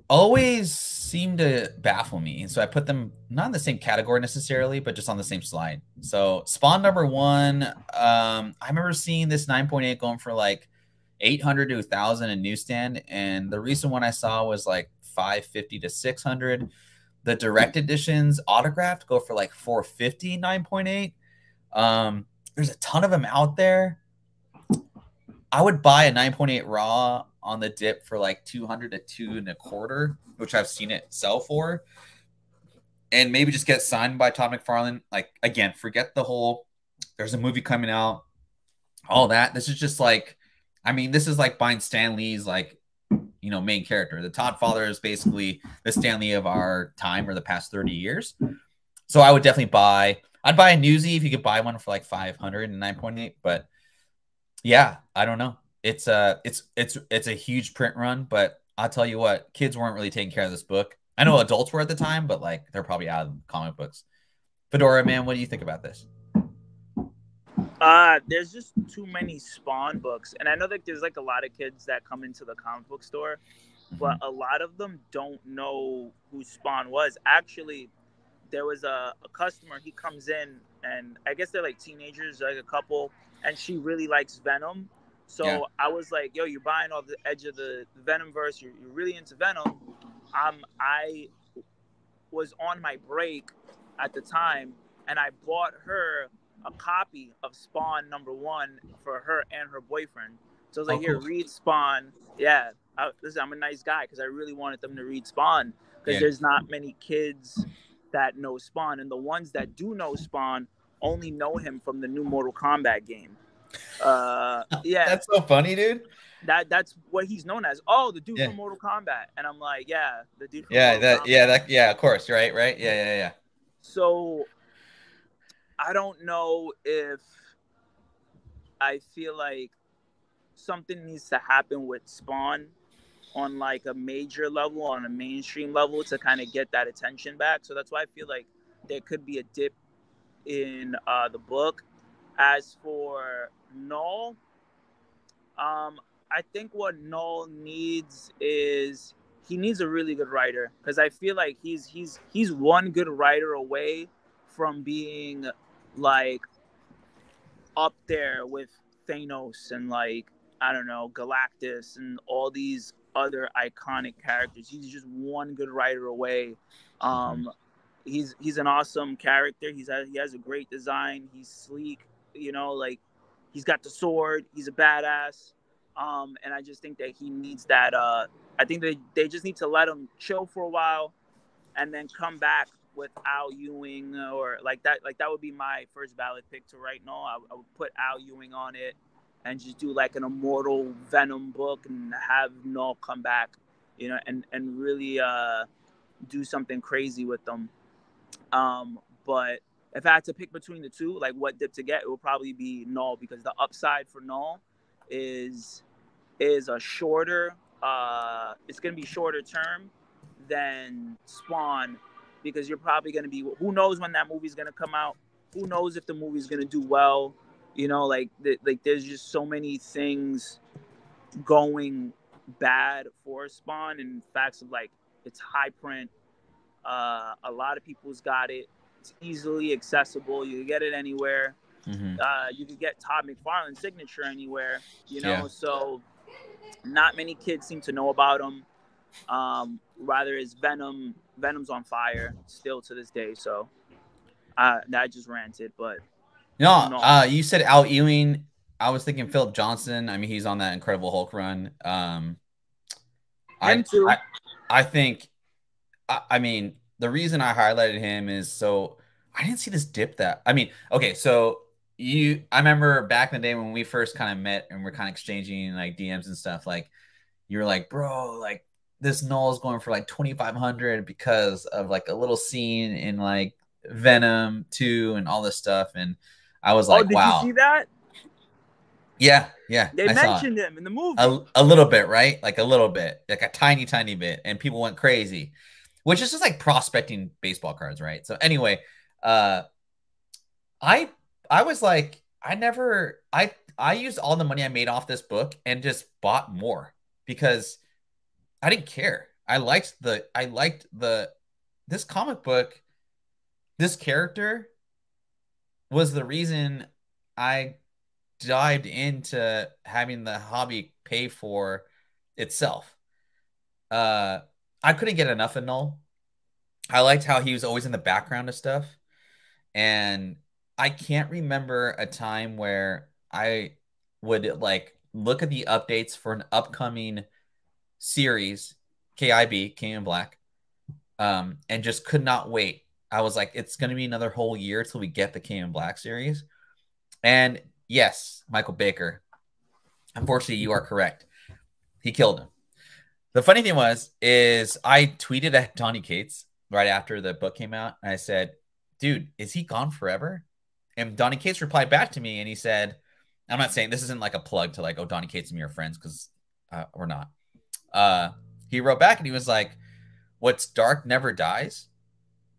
always seem to baffle me, so I put them not in the same category necessarily, but just on the same slide. So Spawn number one, um, I remember seeing this 9.8 going for like 800 to 1000 in newsstand, and the recent one I saw was like 550 to 600. The direct editions autographed go for like 450 9.8. Um, there's a ton of them out there. I would buy a 9.8 raw on the dip for like 200 to two and a quarter, which I've seen it sell for. And maybe just get signed by Todd McFarlane. Like again, forget the whole there's a movie coming out, all that. This is just like, I mean, this is like buying Stan Lee's like you know main character. The Todd father is basically the Stan Lee of our time or the past 30 years. So I would definitely buy. I'd buy a newsie if you could buy one for like 500 and 9.8. But yeah, I don't know. It's a it's it's it's a huge print run, but I'll tell you what, kids weren't really taking care of this book. I know adults were at the time, but like they're probably out of comic books. Fedora, man, what do you think about this? Uh, there's just too many Spawn books, and I know that there's like a lot of kids that come into the comic book store, but mm-hmm. a lot of them don't know who Spawn was. Actually, there was a, a customer. He comes in, and I guess they're like teenagers, like a couple, and she really likes Venom. So yeah. I was like, "Yo, you're buying off the edge of the Venomverse. You're, you're really into Venom." Um, I was on my break at the time, and I bought her a copy of Spawn number one for her and her boyfriend. So I was like, oh, here, cool. read Spawn. Yeah, I, listen, I'm a nice guy because I really wanted them to read Spawn because yeah. there's not many kids that know Spawn, and the ones that do know Spawn only know him from the new Mortal Kombat game. Uh, yeah, that's so funny, dude. That that's what he's known as. Oh, the dude yeah. from Mortal Kombat, and I'm like, yeah, the dude. yeah, Mortal that Kombat. yeah that yeah of course right right yeah yeah yeah. So I don't know if I feel like something needs to happen with Spawn on like a major level, on a mainstream level to kind of get that attention back. So that's why I feel like there could be a dip in uh, the book. As for Knull, um, I think what Knull needs is he needs a really good writer because I feel like he's he's he's one good writer away from being like up there with Thanos and like I don't know Galactus and all these other iconic characters. He's just one good writer away. Um, he's he's an awesome character. He's he has a great design. He's sleek. You know, like he's got the sword. He's a badass. Um, and I just think that he needs that. Uh, I think they they just need to let him chill for a while, and then come back with Al Ewing or like that. Like that would be my first ballot pick to right now. I, I would put Al Ewing on it and just do like an immortal Venom book and have Knull come back, you know, and and really uh, do something crazy with them. Um, but if I had to pick between the two, like what dip to get, it would probably be Knull because the upside for Knull is is a shorter. Uh, it's gonna be shorter term than Spawn because you're probably going to be who knows when that movie's going to come out who knows if the movie's going to do well you know like th- like there's just so many things going bad for spawn and facts of like it's high print Uh, a lot of people's got it. It's easily accessible. You can get it anywhere. Mhm. Uh, you can get Todd McFarlane's signature anywhere. You know, Yeah. so not many kids seem to know about him. Um, rather, is Venom. Venom's on fire still to this day. So uh, I just ranted, but No, No. uh, you said Al Ewing. I was thinking Phillip Johnson. I mean, he's on that Incredible Hulk run. Um, I, too. I, I think. I, I mean, the reason I highlighted him is so I didn't see this dip that. I mean, okay, so you. I remember back in the day when we first kind of met and we're kind of exchanging like DMs and stuff. Like, you were like, bro, like this Knull is going for like 2500 because of like a little scene in like Venom 2 and all this stuff. And I was oh, like, did wow. you see that? Yeah, yeah. They I mentioned him in the movie. a, a little bit, right? Like a little bit, like a tiny, tiny bit. And people went crazy, which is just like prospecting baseball cards, right? So anyway, uh I I was like, I never I I used all the money I made off this book and just bought more because I didn't care. I liked the I liked the this comic book, this character was the reason I dived into having the hobby pay for itself. Uh I couldn't get enough of Knull. I liked how he was always in the background of stuff. And I can't remember a time where I would like look at the updates for an upcoming series, KIB, King in Black, um, and just could not wait. I was like, it's going to be another whole year till we get the King in Black series. And yes, Michael Baker, unfortunately, you are correct. He killed him. The funny thing was, is I tweeted at Donny Cates right after the book came out, and I said, "Dude, is he gone forever?" And Donny Cates replied back to me, and he said, "I'm not saying this isn't like a plug to like, oh, Donny Cates and me are friends because uh, we're not." Uh, he wrote back and he was like, "What's dark never dies,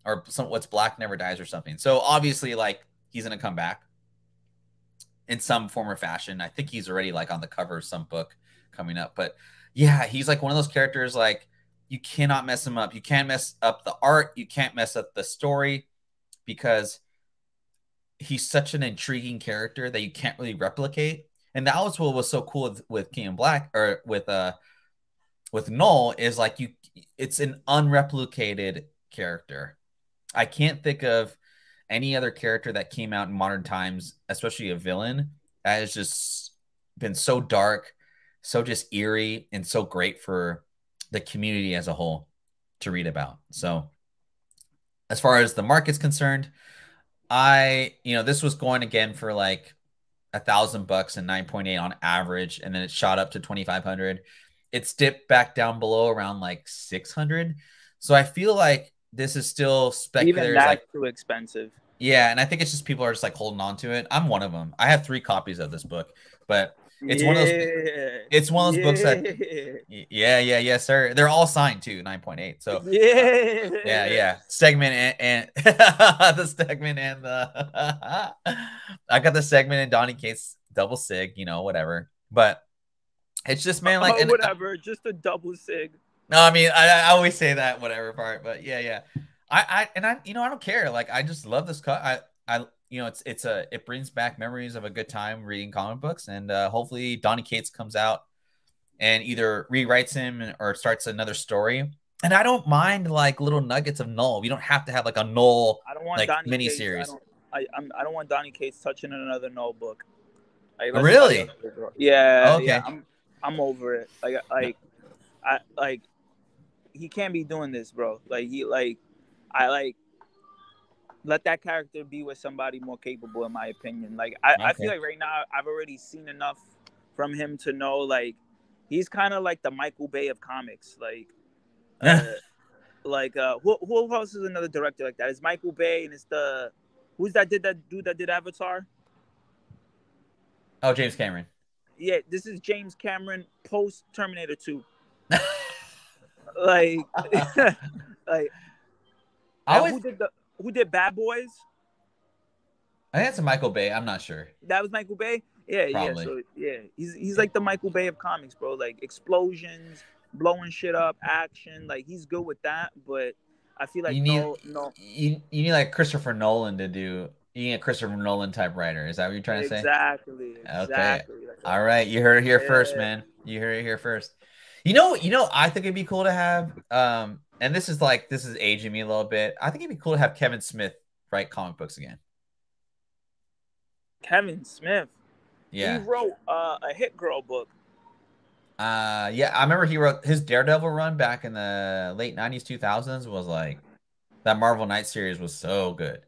or some what's black never dies, or something." So obviously, like he's gonna come back in some form or fashion. I think he's already like on the cover of some book coming up, but yeah, he's like one of those characters like you cannot mess him up. You can't mess up the art, you can't mess up the story because he's such an intriguing character that you can't really replicate. And that was what was so cool with, with King in Black or with uh with Knull is like you it's an unreplicated character. I can't think of any other character that came out in modern times, especially a villain, that has just been so dark, so just eerie, and so great for the community as a whole to read about. So, as far as the market's concerned, I, you know, this was going again for like a thousand bucks and 9.8 on average, and then it shot up to 2,500. It's dipped back down below around like 600. So I feel like this is still Even that's like too expensive. yeah, and I think it's just people are just like holding on to it. I'm one of them. I have three copies of this book, but It's one of those- it's one of those books that- Yeah. yeah, yeah, yes, sir. They're all signed too, 9.8. So yeah, yeah, yeah. Stegman and, and the Stegman and the I got the Stegman and Donny Cates double sig, you know, whatever. But it's just man, like oh, and- whatever, just a double sig. No, I mean, I, I always say that whatever part, but yeah, yeah. I, I, and I, you know, I don't care. Like, I just love this cut. I, I, you know, it's, it's a, it brings back memories of a good time reading comic books, and uh, hopefully Donny Cates comes out and either rewrites him or starts another story. And I don't mind like little nuggets of Knull. We don't have to have like a Knull. I don't want Like, Donny miniseries. Cates. I don't, I, I'm, I don't want Donny Cates touching another. Like, Oh, really? Yeah. Okay. Yeah. I'm, over it. Like, like, I like. He can't be doing this, bro. Like he, like, I like. Let that character be with somebody more capable, in my opinion. Like I, I feel like right now I've already seen enough from him to know like he's kind of like the Michael Bay of comics. Like, uh, like uh, who who else is another director like that? It's Michael Bay, and it's the who's that did that dude that did Avatar? Oh, James Cameron. Yeah, this is James Cameron post Terminator Two. Like, like I would. who did the who did Bad Boys? I think it's a Michael Bay. I'm not sure. That was Michael Bay. Yeah, Probably. yeah. So yeah, he's he's like the Michael Bay of comics, bro. Like explosions, blowing shit up, action. Like he's good with that. But I feel like You need- no, no, You you need like Christopher Nolan to do. Need a Christopher Nolan type writer. Is that what you're trying to say? exactly, exactly. That's All right, you heard it here first, man. You heard it here first. You know, you know, I think it'd be cool to have. Um, and this is like this is aging me a little bit. I think it'd be cool to have Kevin Smith write comic books again. Kevin Smith. Yeah, He wrote uh, a Hit Girl book. uh, yeah. I remember he wrote his Daredevil run back in the late '90s, 2000s. Was like that Marvel Knight series was so good.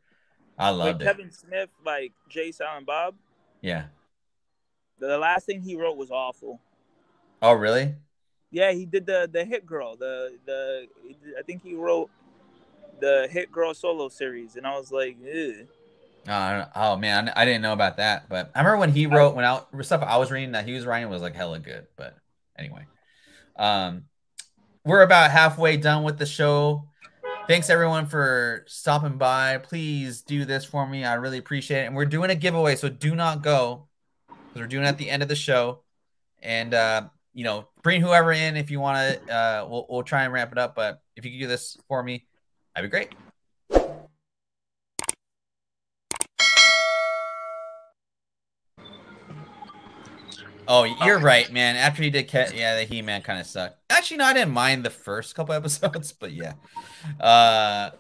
I With loved it. Kevin Smith, like Jay Silent Bob. Yeah. The last thing he wrote was awful. Oh, really? Yeah, he did the the Hit Girl. The the I think he wrote the Hit Girl solo series, and I was like, Ew. Oh, I don't- oh man, I didn't know about that. But I remember when he wrote when I stuff I was reading that he was writing was like hella good. But anyway, um, we're about halfway done with the show. Thanks everyone for stopping by. Please do this for me. I really appreciate it. And we're doing a giveaway, so do not go because we're doing it at the end of the show. And uh, you know, bring whoever in if you want to. Uh, we'll we'll try and ramp it up. But if you could do this for me, that'd be great. Oh, you're right, man. After he did, Ke- yeah, the He Man kind of sucked. Actually, no, I didn't mind the first couple episodes, but yeah. Uh,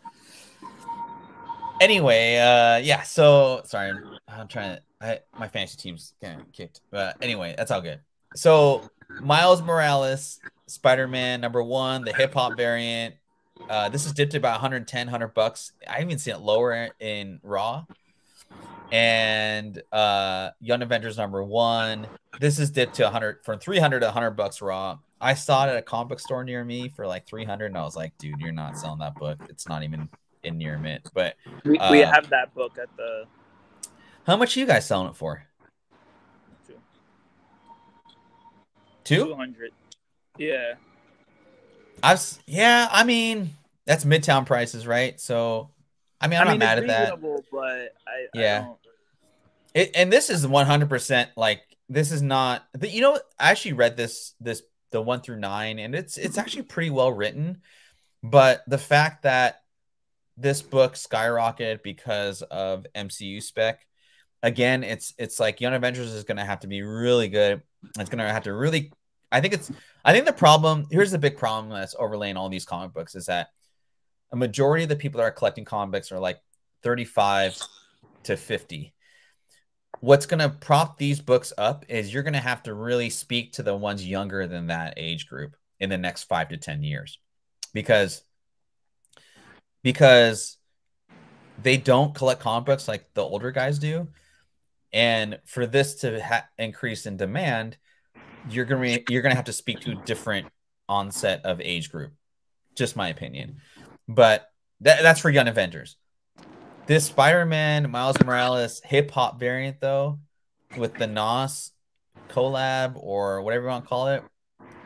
anyway, uh, yeah. So sorry, I'm, I'm trying to. I, my fantasy team's getting kicked, but anyway, that's all good. So Miles Morales, Spider Man number one, the hip hop variant. Uh, this is dipped to about 110, 100 bucks. I even seen it lower in Raw. And uh, Young Avengers number one. This is dipped to 100 from 300 to 100 bucks raw. I saw it at a comic book store near me for like 300, and I was like, dude, you're not selling that book. It's not even in near mint. But we, we Uh, have that book at the how much are you guys selling it for? Two. Two? 200. Yeah. I've yeah. I mean, that's midtown prices, right? So, I mean, I'm I mean, not mad at that. but I, Yeah. I It, and this is 100% like this is not the you know I actually read this this the 1 through 9 and it's it's actually pretty well written but the fact that this book skyrocketed because of MCU spec again it's it's like Young Avengers is going to have to be really good. It's going to have to really I think it's I think the problem here's the big problem that's overlaying all these comic books is that a majority of the people that are collecting comic books are like 35 to 50 what's going to prop these books up is you're going to have to really speak to the ones younger than that age group in the next 5 to 10 years. Because because they don't collect comic books like the older guys do. And for this to ha- increase in demand you're going to you're going to have to speak to a different onset of age group. Just my opinion. But that, that's for young avengers this Spider-Man Miles Morales hip hop variant though, with the Nas collab or whatever you want to call it,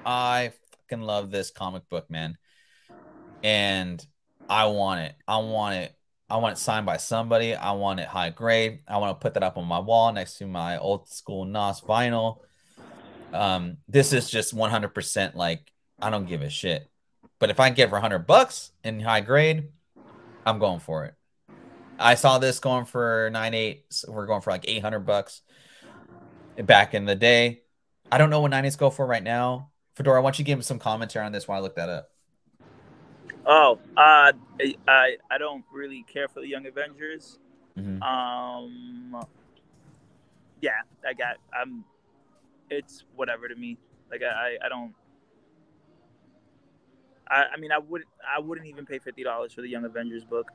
I fucking love this comic book, man. And I want it. I want it. I want it signed by somebody. I want it high grade. I want to put that up on my wall next to my old school Nas vinyl. Um, this is just 100% like I don't give a shit. But if I can get for 100 bucks in high grade, I'm going for it. I saw this going for nine eight. So we're going for like eight hundred bucks back in the day. I don't know what nine eights go for right now. Fedora, why don't you give me some commentary on this while I look that up? Oh, uh, I, I I don't really care for the Young Avengers. Mhm. Um, yeah, I got. I'm. It's whatever to me. Like I, I don't. I, I mean, I would, I wouldn't even pay fifty dollars for the Young Avengers book.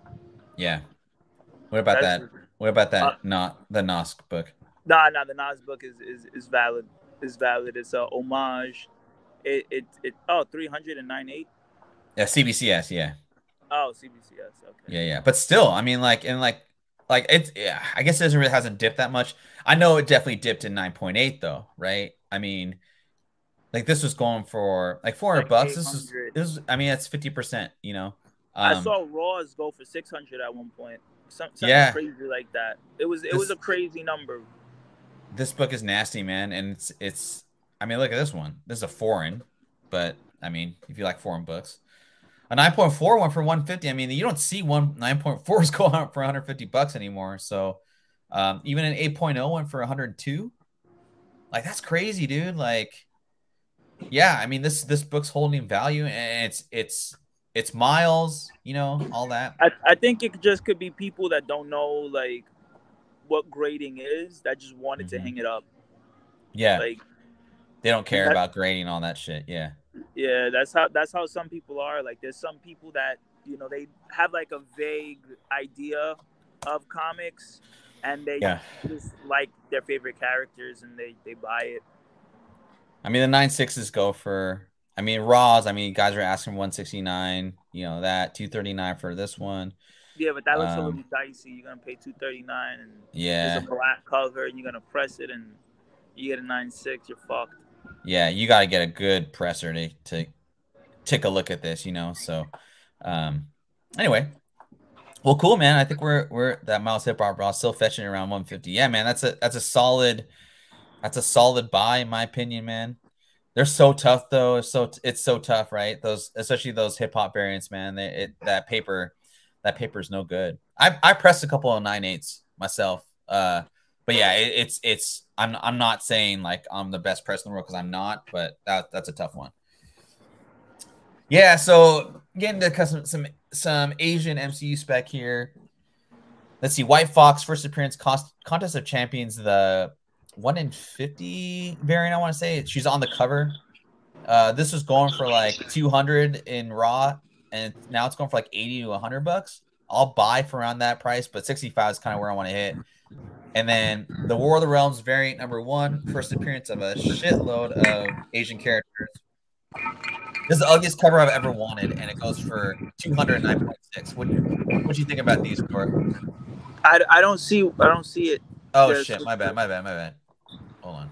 Yeah. What about That's- that? What about that? Uh, not the Nas book. Nah, nah, the Nas book is is, is valid. Is valid. It's a homage. It it it. Oh, three hundred and nine eight. Yeah, CBCS. Yeah, Oh, CBCS. Okay. yeah, yeah. But still, I mean, like, and like, like it's. Yeah, I guess it doesn't really hasn't dipped that much. I know it definitely dipped in nine point eight though, right? I mean, like this was going for like four hundred Like bucks. This is this is. I mean, that's fifty percent. You know. I Um, saw Raws go for six hundred at one point. Some, something Yeah. crazy like that. It was it This- was a crazy number. this book is nasty, man, and it's it's. I mean, look at this one. This is a foreign, but I mean, if you like foreign books, a 9.4 went for 150. I mean, you don't see one 9.4s go out for 150 bucks anymore. So um, even an 8.0 went for 102. Like that's crazy, dude. Like, yeah, I mean this this book's holding value and it's it's it's miles, you know, all that. I, I think it just could be people that don't know like what grading is that just wanted mm-hmm. to hang it up. Yeah. Like they don't care about grading all that shit. Yeah. Yeah, that's how that's how some people are. Like there's some people that, you know, they have like a vague idea of comics and they yeah. just like their favorite characters and they they buy it. I mean the nine sixes go for I mean Raws, I mean guys are asking 169, you know, that 239 for this one. Yeah, but that looks um, a little dicey. You're gonna pay 239 and yeah, it's a black cover and you're gonna press it and you get a nine six, you're fucked. Yeah, you gotta get a good presser to to take a look at this, you know. So um anyway, well, cool, man. I think we're we're that Miles hip hop raw still fetching around 150. Yeah, man, that's a that's a solid that's a solid buy in my opinion, man. They're so tough though. It's so it's so tough, right? Those especially those hip hop variants, man. They, it that paper that paper is no good. I I pressed a couple of nine eights myself. Uh, but yeah, it, it's it's I'm I'm not saying like I'm the best press in the world because I'm not, but that that's a tough one. Yeah, so getting to some some some Asian MCU spec here. Let's see. White Fox first appearance cost, contest of champions. The one in fifty variant. I want to say she's on the cover. Uh, this was going for like two hundred in raw, and now it's going for like eighty to hundred bucks. I'll buy for around that price, but sixty five is kind of where I want to hit. And then the War of the Realms variant number one, first appearance of a shitload of Asian characters. This is the ugliest cover I've ever wanted, and it goes for two hundred nine point six. What what do you think about these? I, I don't see I don't see it. Oh There's, shit! My bad. My bad. My bad. Hold on.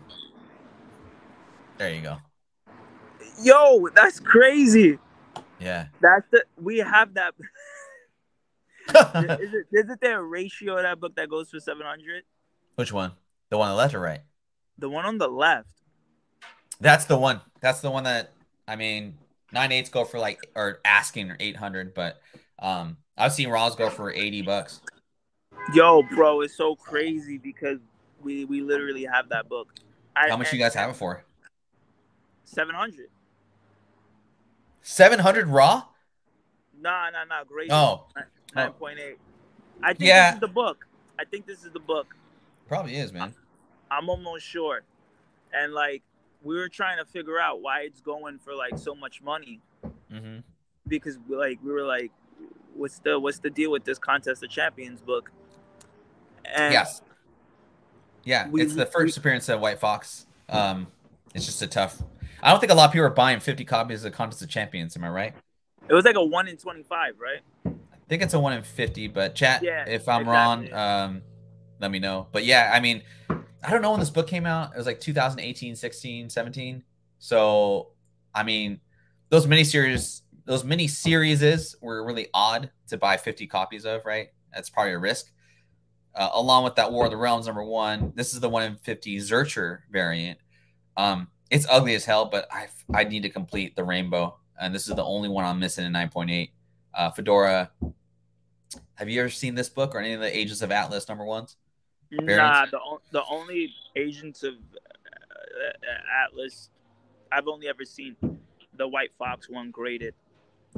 There you go. Yo, that's crazy. Yeah. That's the we have that. is it isn't there a ratio of that book that goes for seven hundred? Which one? The one on the left or right? The one on the left. That's the one. That's the one that I mean nine eights go for like or asking or eight hundred, but um I've seen Raws go for eighty bucks. Yo, bro, it's so crazy because we we literally have that book. I, How much you guys have it for? Seven hundred. Seven hundred raw? Nah, nah, nah. Great. Oh. Nine point eight. I think yeah. this is the book. I think this is the book. Probably is, man. I'm almost sure. And like we were trying to figure out why it's going for like so much money. Mm-hmm. Because like we were like, what's the what's the deal with this contest of champions book? And yes. Yeah, we, it's the first we, appearance of White Fox. Um, it's just a tough. I don't think a lot of people are buying 50 copies of the Contest of Champions. Am I right? It was like a one in 25, right? I think it's a one in 50, but chat, yeah, if I'm exactly. wrong, um, let me know. But yeah, I mean, I don't know when this book came out. It was like 2018, 16, 17. So, I mean, those miniseries, those mini series were really odd to buy 50 copies of, right? That's probably a risk. Uh, along with that War of the Realms number one, this is the one in 50 Zircher variant. Um, it's ugly as hell, but I I need to complete the rainbow, and this is the only one I'm missing in 9.8. Uh, Fedora. Have you ever seen this book or any of the Agents of Atlas number ones? Nah, the the only Agents of uh, Atlas I've only ever seen the White Fox one graded.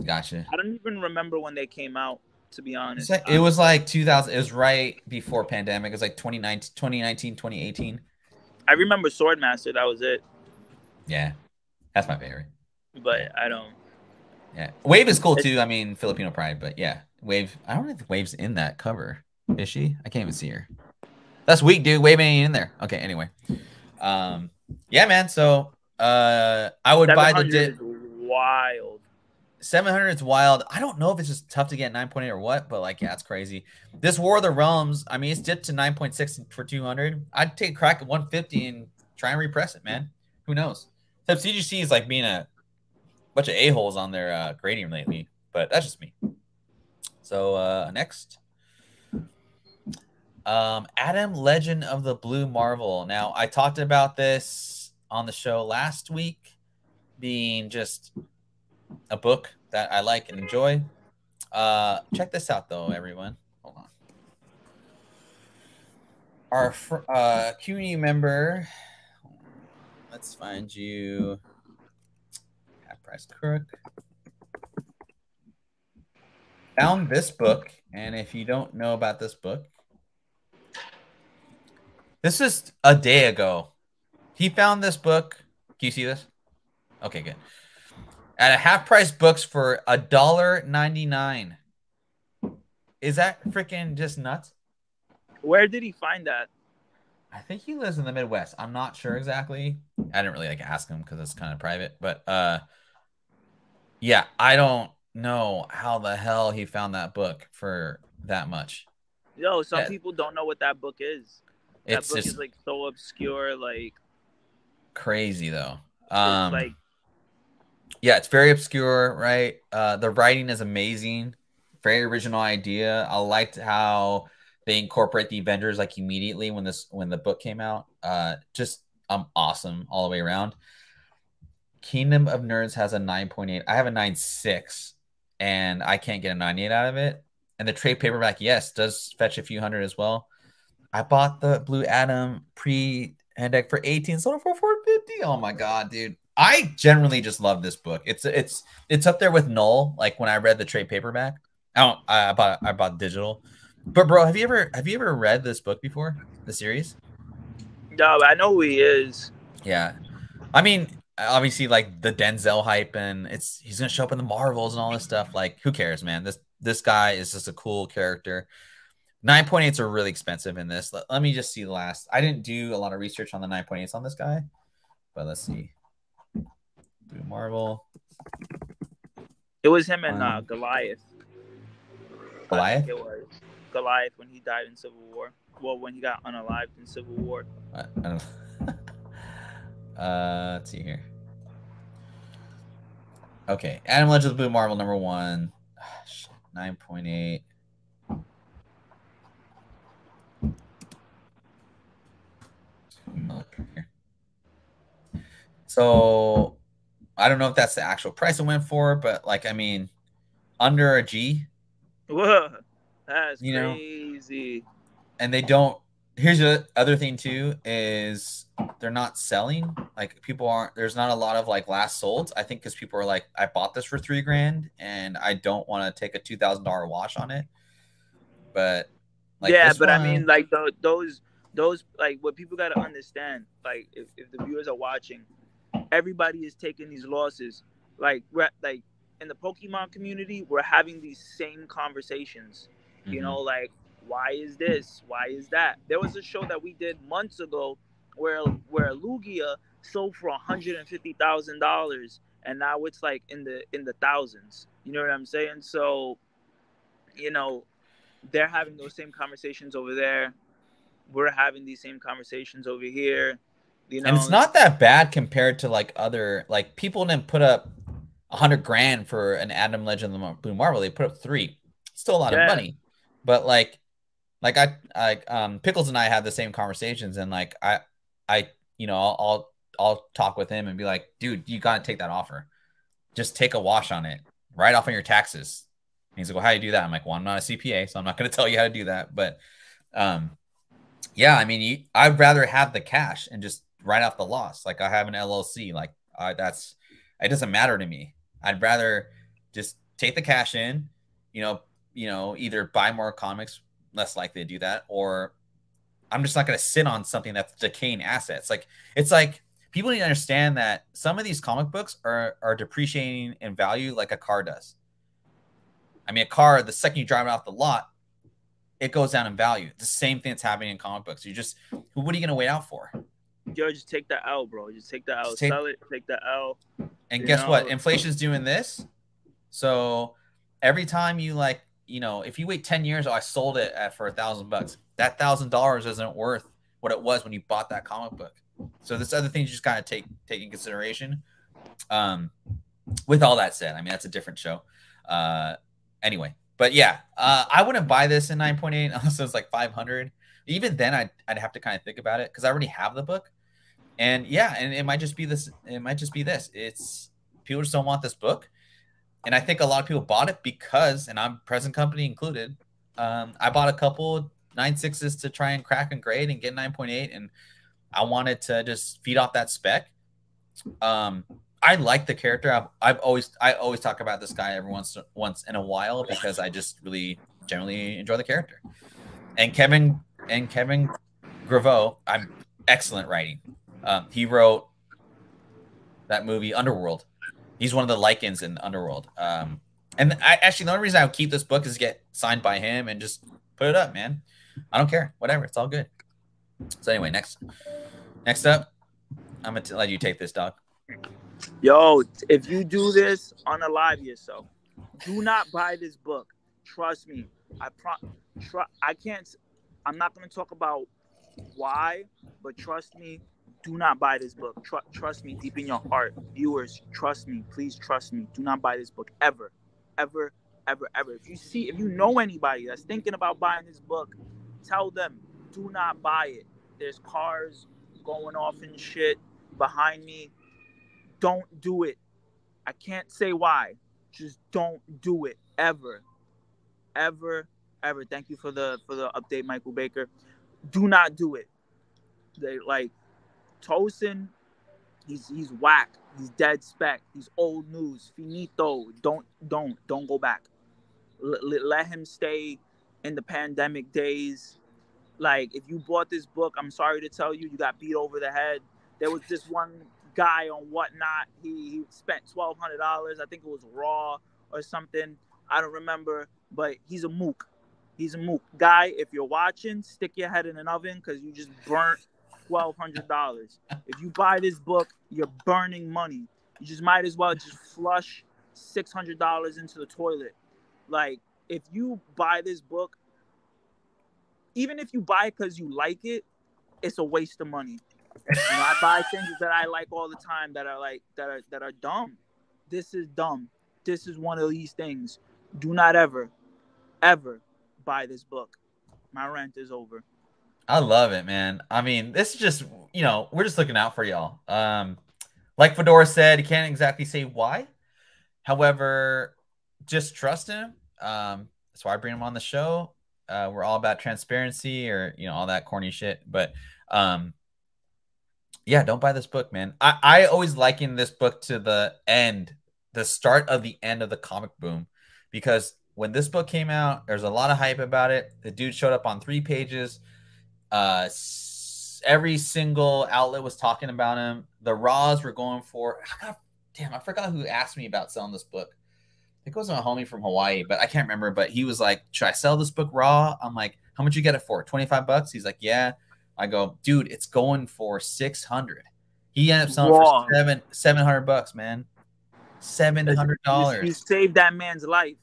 Gotcha. I don't even remember when they came out. To be honest, it was like 2000. It was right before pandemic. It was like 2019, 2019 2018. I remember Swordmaster. That was it. Yeah, that's my favorite. But I don't. Yeah, Wave is cool too. I mean, Filipino Pride, but yeah, Wave. I don't know if Wave's in that cover. Is she? I can't even see her. That's weak, dude. Wave ain't in there. Okay, anyway. Um, yeah, man. So, uh, I would buy the. Di- wild. 700 is wild. I don't know if it's just tough to get 9.8 or what, but like, yeah, it's crazy. This War of the Realms, I mean, it's dipped to 9.6 for 200. I'd take a crack at 150 and try and repress it, man. Who knows? Except CGC is like being a bunch of a-holes on their uh, grading lately, but that's just me. So, uh, next. Um, Adam Legend of the Blue Marvel. Now, I talked about this on the show last week, being just a book that I like and enjoy. Uh, check this out though, everyone. Hold on. Our uh, community member. Let's find you. Half price crook. Found this book, and if you don't know about this book, this is a day ago. He found this book. Can you see this? Okay, good. At a half price books for a dollar ninety nine. Is that freaking just nuts? Where did he find that? I think he lives in the Midwest. I'm not sure exactly. I didn't really like ask him because it's kind of private, but uh, yeah, I don't know how the hell he found that book for that much. Yo, some yeah. people don't know what that book is. That it's book just is like so obscure, like crazy though. Um, like yeah, it's very obscure, right? Uh, the writing is amazing, very original idea. I liked how they incorporate the Avengers like immediately when this when the book came out. Uh, just um, awesome all the way around. Kingdom of Nerds has a 9.8. I have a 9.6, and I can't get a 9.8 out of it. And the trade paperback, yes, does fetch a few hundred as well. I bought the Blue Adam pre hand deck for 18, sold it for 450. Oh my god, dude. I generally just love this book. It's it's it's up there with Knull. Like when I read the trade paperback. I don't I bought I bought digital. But bro, have you ever have you ever read this book before? The series? No, I know who he is. Yeah. I mean, obviously like the Denzel hype and it's he's gonna show up in the Marvels and all this stuff. Like, who cares, man? This this guy is just a cool character. 9.8s are really expensive in this. Let, let me just see the last. I didn't do a lot of research on the 9.8s on this guy, but let's see. Blue Marvel. It was him and uh, um, Goliath. Goliath? It was. Goliath when he died in Civil War. Well, when he got unalived in Civil War. I, I don't uh, let's see here. Okay, Adam Legends of Blue Marvel number one, nine point eight. So I don't know if that's the actual price it went for, but like I mean, under a G. Whoa. That's you crazy. Know, and they don't. Here's the other thing too is they're not selling. Like people aren't. There's not a lot of like last solds. I think because people are like, I bought this for three grand and I don't want to take a two thousand dollar wash on it. But like yeah, but one, I mean like the, those those like what people got to understand. Like if, if the viewers are watching, everybody is taking these losses. Like like in the Pokemon community, we're having these same conversations Mm-hmm. You know, like why is this? Why is that? There was a show that we did months ago where where Lugia sold for hundred and fifty thousand dollars, and now it's like in the in the thousands. You know what I'm saying? So, you know, they're having those same conversations over there. We're having these same conversations over here. You know, and it's not that bad compared to like other like people didn't put up a hundred grand for an Adam Legend of the Blue Marvel. They put up three. Still a lot yeah. of money. But like, like I, I, um, Pickles and I had the same conversations, and like I, I, you know, I'll, I'll, I'll talk with him and be like, dude, you gotta take that offer. Just take a wash on it, write off on your taxes. And he's like, well, how do you do that? I'm like, well, I'm not a CPA, so I'm not gonna tell you how to do that. But, um, yeah, I mean, you, I'd rather have the cash and just write off the loss. Like I have an LLC, like I, that's it doesn't matter to me. I'd rather just take the cash in, you know, you know, either buy more comics, less likely to do that, or I'm just not going to sit on something that's decaying assets. Like it's like people need to understand that some of these comic books are are depreciating in value like a car does. I mean, a car, the second you drive it off the lot, it goes down in value. The same thing that's happening in comic books. You just, what are you going to wait out for? Yo, just take that out, bro. Just take that out. Take, Sell it. Take that out. And guess know? what? Inflation's doing this. So every time you like you know, if you wait 10 years, oh, I sold it at for a thousand bucks. That thousand dollars isn't worth what it was when you bought that comic book. So this other thing you just kind of take take in consideration. Um, with all that said, I mean that's a different show. Uh, anyway, but yeah, uh, I wouldn't buy this in 9.8 unless it was like 500. Even then, I'd I'd have to kind of think about it because I already have the book. And yeah, and it might just be this. It might just be this. It's people just don't want this book. and I think a lot of people bought it because, and I'm present company included. Um, I bought a couple nine sixes to try and crack and grade and get 9.8, and I wanted to just feed off that spec. Um, I like the character. I've, I've always I always talk about this guy every once once in a while because I just really generally enjoy the character. And Kevin and Kevin Grevioux, I'm excellent writing. Um, he wrote that movie Underworld. He's one of the Lycans in Underworld. Um, and I actually the only reason I would keep this book is get signed by him and just put it up, man. I don't care. Whatever. It's all good. So anyway, next next up, I'm gonna let you take this, dog. Yo, if you do this, unalive yourself. Do not buy this book. Trust me. I pro- tr- I can't. I'm not to talk about why, but trust me. Do not buy this book. Tr- trust me, deep in your heart, viewers. Trust me. Please trust me. Do not buy this book ever, ever, ever, ever. If you see, if you know anybody that's thinking about buying this book, tell them do not buy it. There's cars going off and shit behind me don't do it. I can't say why. Just don't do it ever. Ever, ever. Thank you for the for the update, Michael Baker. Do not do it. They like Tosin, he's he's whack. He's dead spec. He's old news. Finito. Don't don't don't go back. L- let him stay in the pandemic days. Like if you bought this book, I'm sorry to tell you, you got beat over the head. There was this one guy on whatnot. He, he spent twelve hundred dollars. I think it was raw or something. I don't remember, but he's a mook. He's a mook guy. If you're watching, stick your head in an oven because you just burnt twelve hundred dollars. If you buy this book, you're burning money. You just might as well just flush six hundred dollars into the toilet. Like if you buy this book, even if you buy it because you like it, it's a waste of money. You know, I buy things that I like all the time that are like that are that are dumb. This is dumb. This is one of these things. Do not ever, ever buy this book. My rent is over. I love it, man. I mean, this is just you know, we're just looking out for y'all. Um, like Fedora said, he can't exactly say why. However, just trust him. Um, that's why I bring him on the show. Uh, we're all about transparency or you know all that corny shit, but um, yeah, don't buy this book, man. I, I always liken this book to the end, the start of the end of the comic boom, because when this book came out, there's a lot of hype about it. The dude showed up on three pages. Uh, every single outlet was talking about him. The Raws were going for. I got, damn, I forgot who asked me about selling this book. I think it was a homie from Hawaii, but I can't remember. But he was like, "Should I sell this book raw?" I'm like, "How much you get it for? Twenty five bucks?" He's like, "Yeah." I go, dude, it's going for six hundred. He ended up selling Whoa. for seven seven hundred bucks, man. Seven hundred dollars. You, saved that man's life.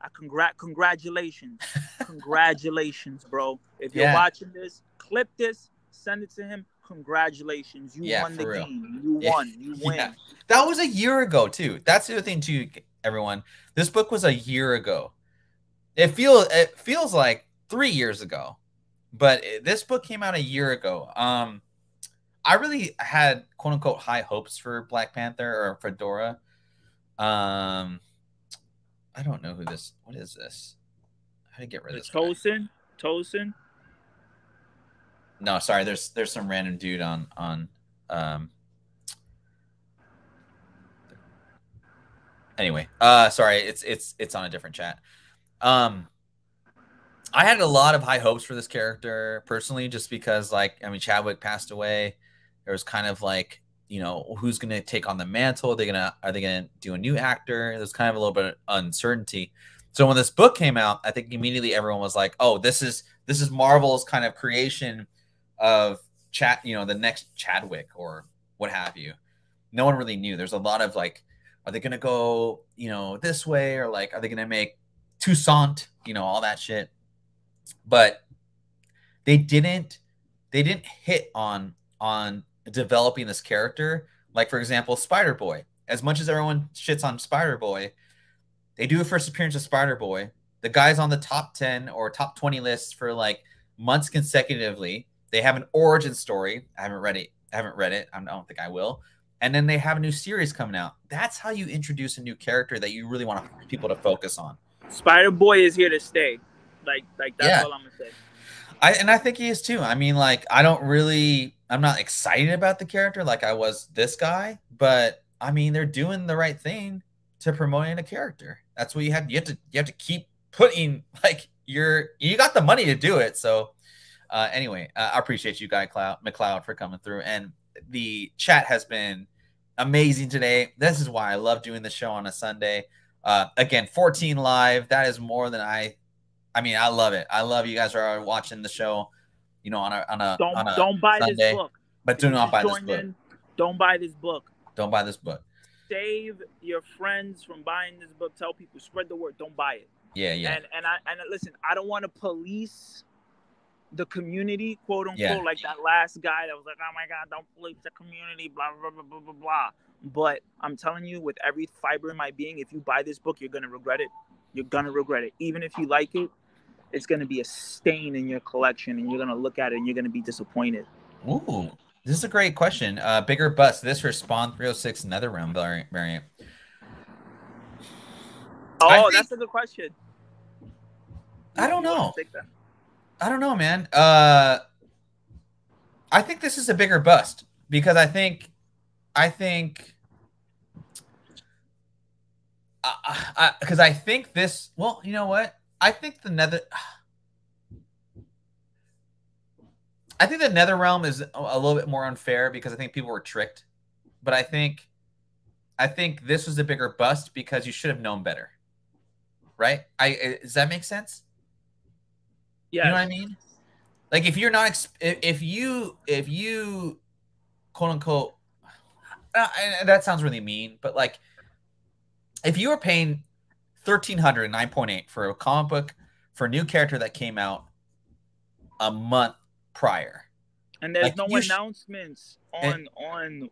I congrat congratulations. congratulations, bro. If you're yeah. watching this, clip this, send it to him. Congratulations. You yeah, won the real. game. You yeah. won. You win. Yeah. That was a year ago, too. That's the other thing, too, everyone. This book was a year ago. It feels it feels like three years ago but this book came out a year ago. Um, I really had quote unquote high hopes for Black Panther or Fedora. Um, I don't know who this. What is this? How to get rid of this? Tosin. Tosin. No, sorry. There's there's some random dude on on. Um, anyway, uh, sorry. It's it's it's on a different chat. Um, I had a lot of high hopes for this character personally, just because like I mean Chadwick passed away. There was kind of like you know who's going to take on the mantle. Are they gonna are they gonna do a new actor? There's kind of a little bit of uncertainty. So when this book came out, I think immediately everyone was like, "Oh, this is this is Marvel's kind of creation of chat, you know, the next Chadwick or what have you." No one really knew. There's a lot of like, are they gonna go, you know, this way or like, are they gonna make Tosin, you know, all that shit but they didn't they didn't hit on on developing this character. Like for example, Spider Boy. As much as everyone shits on Spider Boy, they do a first appearance of Spider Boy. The guy's on the top ten or top twenty lists for like months consecutively. They have an origin story. I haven't read it. I haven't read it. I don't think I will. and then they have a new series coming out. That's how you introduce a new character that you really want people to focus on. Spider Boy is here to stay. Like, like that's Yeah. all I'm gonna say. I and I think he is too. I mean, like, I don't really, I'm not excited about the character like I was this guy, but I mean, they're doing the right thing to promoting a character. That's what you have. You have to, you have to keep putting like your, you got the money to do it. So, uh, anyway, uh, I appreciate you, Guy Cloud McLeod, for coming through, and the chat has been amazing today. This is why I love doing the show on a Sunday. Uh, again, 14 live. That is more than I. I mean, I love it. I love you guys are watching the show. You know, on a on a Don't on a don't buy Sunday, this book. but do not buy this book. in, Don't buy this book. Don't buy this book. Save your friends from buying this book. Tell people, spread the word. Don't buy it. Yeah, yeah, And and I and listen, I don't want to police the community, quote unquote, Yeah. like that last guy that was like, "Oh my God, don't police the community," blah blah blah blah blah blah. But I'm telling you, with every fiber in my being, if you buy this book, you're gonna regret it. You're gonna regret it. Even if you like it, it's gonna be a stain in your collection, and you're gonna look at it and you're gonna be disappointed. Ooh, this is a great question. Uh, bigger bust. This or Spawn 306 NetherRealm vari- variant. Oh, think- that's a good question. I don't know. I don't know, man. Uh, I think this is a bigger bust because I think, I think, uh, uh, uh, because I, think this. Well, you know what? I think the Nether. I think the Nether Realm is a little bit more unfair because I think people were tricked, but I think, I think this was a bigger bust because you should have known better, right? I does that make sense? Yeah. You know what I mean? Like if you're not if, you if you quote unquote uh, and that sounds really mean, but like if you were paying 1300 9.8 for a comic book for a new character that came out a month prior. And there's Like, no announcements on And- on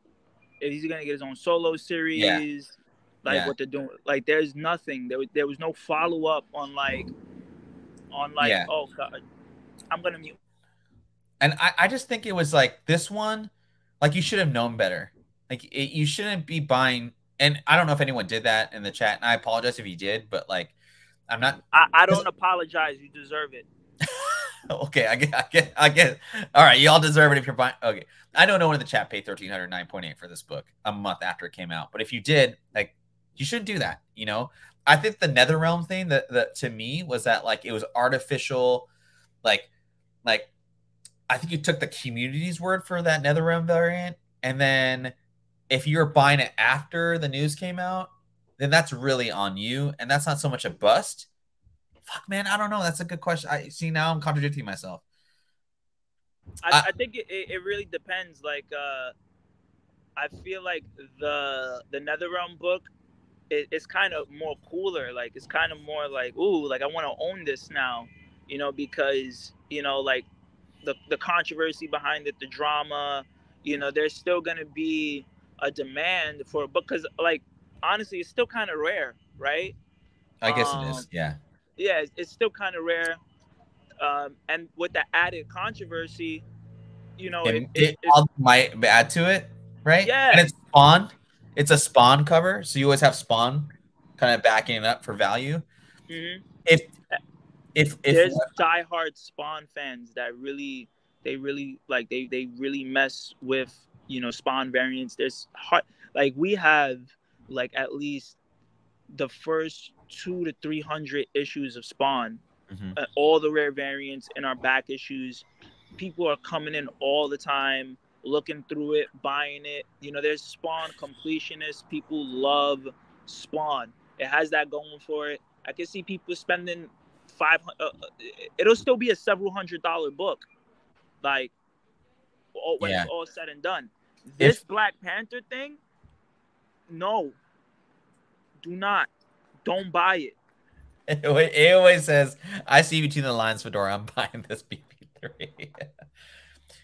if he's gonna get his own solo series, like Yeah. what they're doing. Like there's nothing. There was there was no follow up on like on like Yeah. oh god, I'm gonna mute. And I, I just think it was like this one, like you should have known better. Like it, you shouldn't be buying. And I don't know if anyone did that in the chat, and I apologize if you did, but like I'm not I, I don't apologize. You deserve it. okay, I get, I get, I get. All right, y'all deserve it if you're buying. Okay, I don't know when in the chat paid thirteen hundred nine point eight for this book a month after it came out, but if you did, like, you shouldn't do that. You know, I think the NetherRealm thing that that to me was that like it was artificial, like, like I think you took the community's word for that NetherRealm variant, and then if you're buying it after the news came out, then that's really on you, and that's not so much a bust. Fuck, man, I don't know. That's a good question. I see now I'm contradicting myself. I, I- I think it, it, it really depends. Like uh I feel like the the NetherRealm book it, it's kind of more cooler. Like it's kind of more like, ooh, like I want to own this now, you know, because you know, like the the controversy behind it, the drama, you know, there's still gonna be a demand for because, like, honestly, it's still kind of rare, right? I guess it Um, is. Yeah. yeah, it's, it's still kind of rare. Um, and with the added controversy, you know, It, it, it, it, it, might add to it, right? Yeah. And it's Spawn. It's a Spawn cover, so you always have Spawn kind of backing it up for value. mhm. If if if there's diehard Spawn fans that really, they really like they they really mess with you know Spawn variants. There's hard like we have like at least the first two to three hundred issues of Spawn Mhm. uh, all the rare variants in our back issues. People are coming in all the time, looking through it, buying it. You know, there's Spawn completionists. People love Spawn. It has that going for it. I can see people spending five. Uh, uh, it'll still be a several hundred dollar book, like all, when Yeah. it's all said and done. This If- Black Panther thing, no, do not, don't buy it. It always says, "I see between the lines, Fedora. I'm buying this BP3."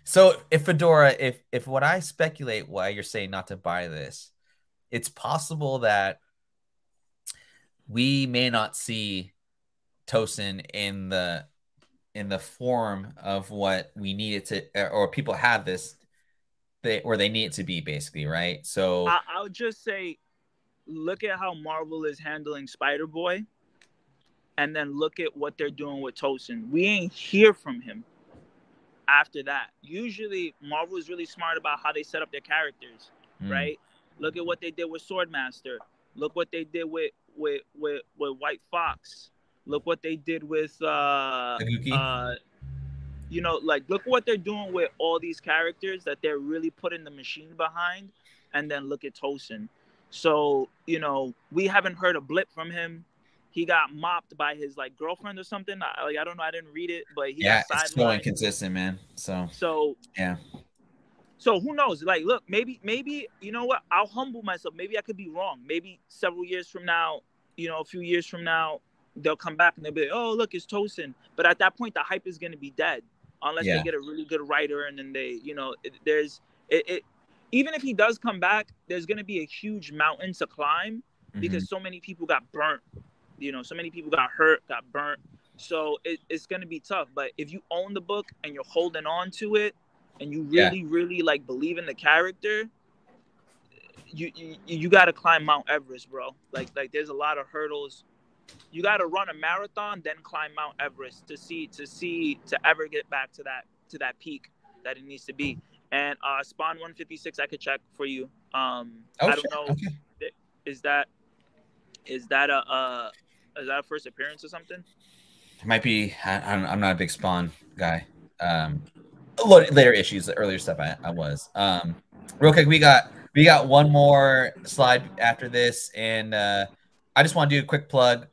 so, if Fedora, if if what I speculate why you're saying not to buy this, it's possible that we may not see Tosin in the in the form of what we needed to, or people have this they or they need it to be, basically, right? So I, I'll just say, look at how Marvel is handling Spider Boy, and then look at what they're doing with Tosin. We ain't hear from him after that. Usually, Marvel is really smart about how they set up their characters, mm, right? Look at what they did with Swordmaster. Look what they did with with with, with White Fox. Look what they did with uh, uh you know, like look what they're doing with all these characters that they're really putting the machine behind, and then look at Tosin. So you know, we haven't heard a blip from him. He got mopped by his like girlfriend or something. I, like I don't know, I didn't read it, but he yeah, it's so inconsistent, man. So So yeah, so who knows? Like, look, maybe, maybe you know what? I'll humble myself. Maybe I could be wrong. Maybe several years from now, you know, a few years from now, they'll come back and they'll be, like, oh, look, it's Tosin. But at that point, the hype is going to be dead unless Yeah. they get a really good writer and then they, you know, it, there's it, it. Even if he does come back, there's going to be a huge mountain to climb because mm-hmm. so many people got burnt. You know, so many people got hurt, got burnt. So it, it's going to be tough. But if you own the book and you're holding on to it, and you Yeah. really, really like believe in the character, you you, you got to climb Mount Everest, bro. Like like there's a lot of hurdles. You got to run a marathon, then climb Mount Everest to see to see to ever get back to that to that peak that it needs to be. And uh, Spawn 156, I could check for you. Um, oh I don't know. okay. Is that is that a uh, is that a first appearance or something? It might be. I, I'm, I'm not a big Spawn guy. Um, a lot later issues, the earlier stuff I, I was. Um, real quick, we got we got one more slide after this, and uh, I just want to do a quick plug.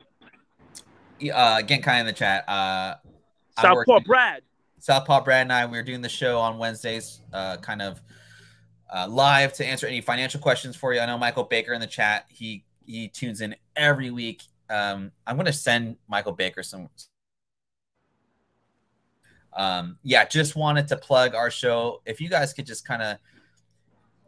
Uh, again, kind of in the chat. Uh, Southpaw Brad. Southpaw Brad and I, we are doing the show on Wednesdays, uh, kind of uh, live to answer any financial questions for you. I know Michael Baker in the chat. He he tunes in every week. Um, I'm going to send Michael Baker some. Um, yeah, just wanted to plug our show. If you guys could just kind of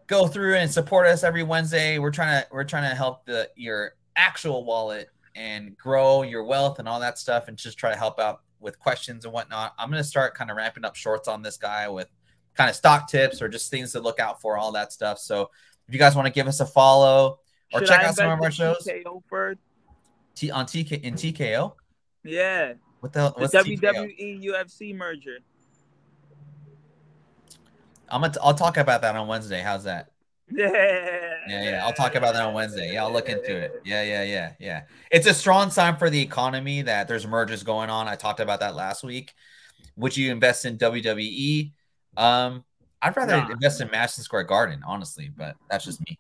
go through and support us every Wednesday, we're trying to we're trying to help the your actual wallet and grow your wealth and all that stuff, and just try to help out with questions and whatnot. I'm going to start kind of ramping up shorts on this guy with kind of stock tips or just things to look out for, all that stuff. So if you guys want to give us a follow or Should check I out some of our shows first? T- on TK in TKO, Yeah, what the hell? the What's TKO? WWE UFC merger. I'm gonna. T- I'll talk about that on Wednesday. How's that? Yeah, Yeah, yeah. I'll talk about that on Wednesday. Yeah, I'll look into it. Yeah, yeah, yeah, yeah. It's a strong sign for the economy that there's mergers going on. I talked about that last week. Would you invest in WWE? Um, I'd rather Nah. invest in Madison Square Garden, honestly, but that's just me.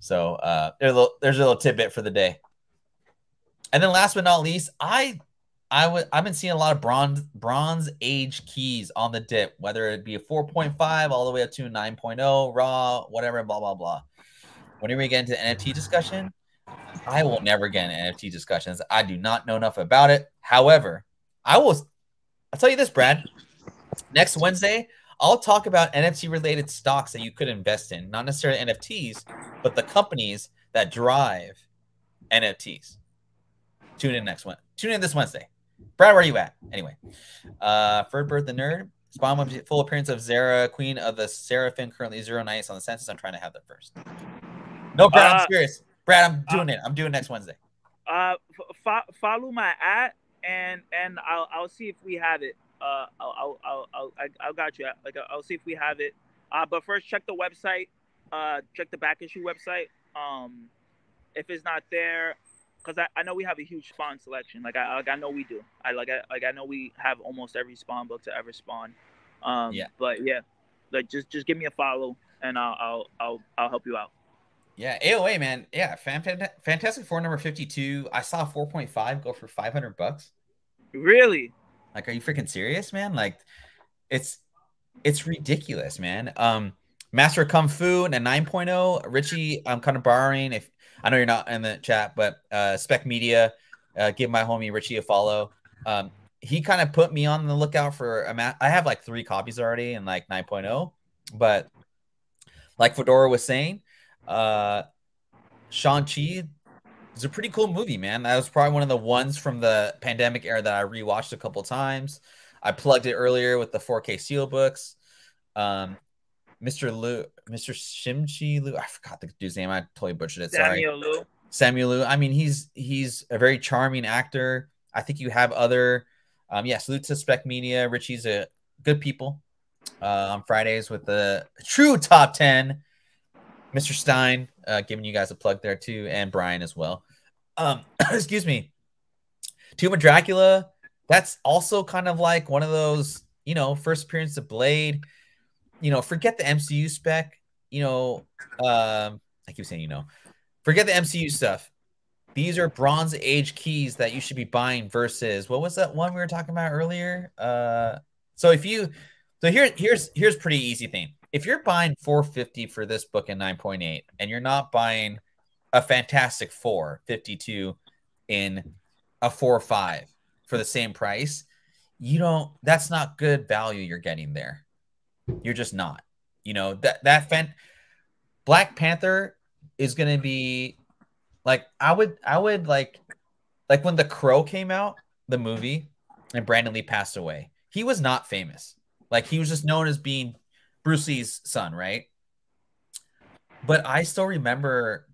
So uh, there's a little, there's a little tidbit for the day. And then last but not least, I I would I've been seeing a lot of bronze bronze age keys on the dip, whether it be a 4.5 all the way up to a 9.0 raw, whatever, blah blah blah. Whenever we get into NFT discussion, I will never get into NFT discussions. I do not know enough about it. However, I will I'll tell you this, Brad. Next Wednesday, I'll talk about NFT related stocks that you could invest in, not necessarily NFTs, but the companies that drive NFTs. Tune in next one. Tune in this Wednesday. Brad, where are you at? Anyway, uh, Ferd Bird the Nerd. Spawn one full appearance of Zara, Queen of the Seraphim, currently zero nights on the census. I'm trying to have that first. No, Brad, I'm Uh, serious. Brad, I'm doing it. I'm doing it next Wednesday. Uh, fo- follow my at and and I'll I'll see if we have it. Uh, I'll I'll I'll, I'll I, I got you. Like I'll see if we have it. Uh, but first check the website. Uh, check the back issue website. Um, if it's not there, because I, I know we have a huge spawn selection. Like I like I know we do. I like I like I know we have almost every spawn book to ever spawn. Um, Yeah. But yeah, like just just give me a follow and I'll I'll I'll, I'll help you out. Yeah, AOA, man. Yeah, Fantastic Four number 52. I saw 4.5 go for 500 bucks. Really? Like, are you freaking serious, man? Like, it's it's ridiculous, man. Um, Master of Kung Fu and a 9.0. Richie, I'm kind of borrowing. If I know you're not in the chat, but uh, Spec Media, uh, give my homie Richie a follow. Um, he kind of put me on the lookout for a ma- I have like three copies already and like 9.0, but like Fedora was saying, uh, Shang-Chi is a pretty cool movie, man. That was probably one of the ones from the pandemic era that I rewatched a couple times. I plugged it earlier with the 4K seal books. Um, Mr. Lu, Mr. Shimchi Lu. I forgot the dude's name. I totally butchered it. Sorry. Samuel Lu. Samuel Lu. I mean, he's he's a very charming actor. I think you have other, um, yeah, salute to Spec Media. Richie's a good people uh, on Fridays with the true top ten. Mr. Stein, uh, giving you guys a plug there too, and Brian as well. Um, excuse me. Tomb of Dracula. That's also kind of like one of those, you know, first appearance of Blade. You know, forget the MCU spec. You know, um, I keep saying, you know, forget the MCU stuff. These are Bronze Age keys that you should be buying versus what was that one we were talking about earlier? Uh, so if you, so here, here's here's pretty easy thing. If you're buying 450 for this book in 9.8, and you're not buying a Fantastic Four 52 in a four five for the same price, you don't. That's not good value you're getting there. You're just not. You know that that fan Black Panther is going to be like I would I would like like when The Crow came out, the movie, and Brandon Lee passed away. He was not famous. Like he was just known as being Bruce Lee's son, right? But I still remember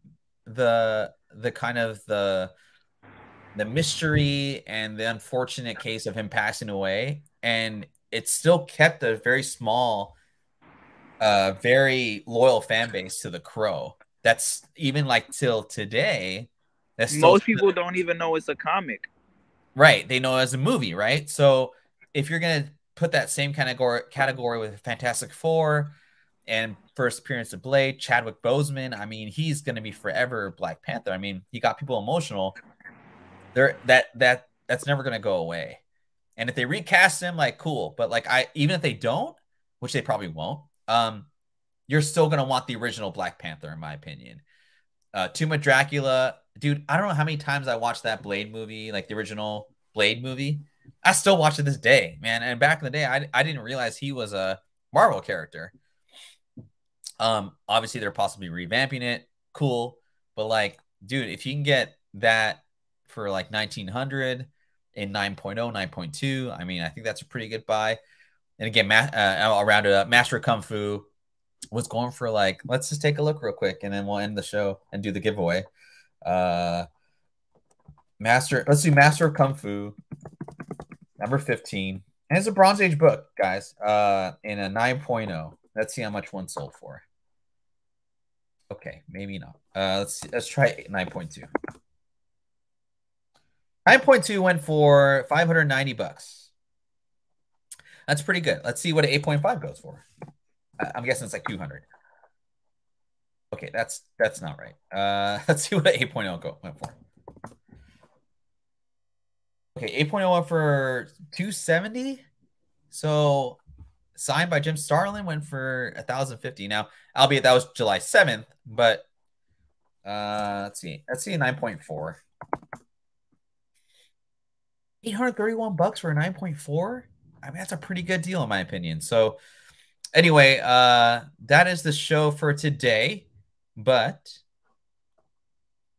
the the kind of the the mystery and the unfortunate case of him passing away and it still kept a very small uh very loyal fan base to the crow. That's even like till today that's still- Most people don't even know it's a comic. right they know it as a movie right? So if you're gonna put that same category category with fantastic four and first appearance of blade chadwick boseman i mean he's gonna be forever black panther. I mean he got people emotional. There that that that's never gonna go away and if they recast him like cool but like i even if they don't which they probably won't um you're still gonna want the original black panther in my opinion uh tomb dracula dude i don't know how many times i watched that blade movie like the original blade movie I still watch it this day, man. And back in the day, I, I didn't realize he was a Marvel character. Um, obviously they're possibly revamping it, cool. But like, dude, if you can get that for like 1900 in 9.0, 9.2, I mean, I think that's a pretty good buy. And again, ma- uh, I'll round it up. Master Kung Fu was going for like, let's just take a look real quick, and then we'll end the show and do the giveaway. Uh, Master, let's do Master Kung Fu number 15. And it's a Bronze Age book, guys, uh, in a 9.0. Let's see how much one sold for. Okay, maybe not. Uh, let's. Let's try 9.2. 9.2 went for 590 bucks. That's pretty good. Let's see what 8.5 goes for. I'm guessing it's like 200. Okay, that's that's not right. Uh, let's see what an 8.0 go went for. Okay, 8.0 went for 270. So signed by Jim Starlin went for 1050. Now, albeit that was July 7th, but uh let's see. Let's see 9.4. 831 bucks for a 9.4. I mean, that's a pretty good deal in my opinion. So anyway, uh that is the show for today. But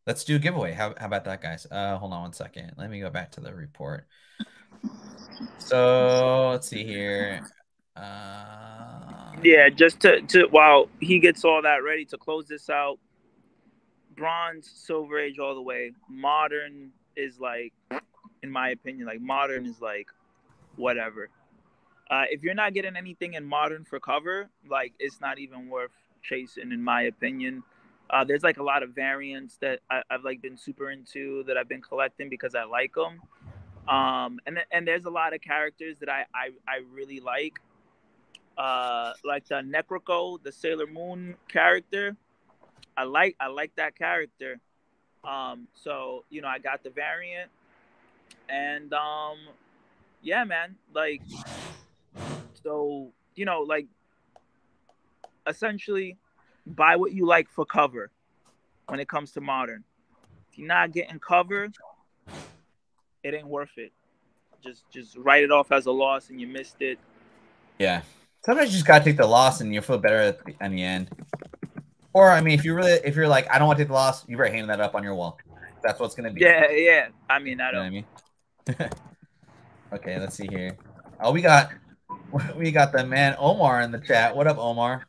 let's do a giveaway. How, how about that, guys? Uh hold on one second. Let me go back to the report. So let's see here. Uh Yeah, just to, to while he gets all that ready to close this out, bronze, silver age all the way. Modern is like, in my opinion, like modern is like whatever. Uh, if you're not getting anything in modern for cover, like it's not even worth chasing, in my opinion. Uh, there's like a lot of variants that I, I've like been super into that I've been collecting because I like them. Um, and and there's a lot of characters that I I, I really like. Uh, like the Necroco, the Sailor Moon character. I like I like that character. Um, so you know I got the variant, and um, yeah, man, like so you know like essentially buy what you like for cover when it comes to modern. If you're not getting cover, it ain't worth it. Just just write it off as a loss and you missed it. Yeah. Sometimes you just gotta take the loss and you'll feel better at the, in the end. Or I mean, if you really, if you're like, I don't want to take the loss, you better hang that up on your wall. That's what's gonna be. Yeah, yeah. I mean, I You know what I don't. mean? okay, let's see here. Oh, we got we got the man Omar in the chat. What up, Omar?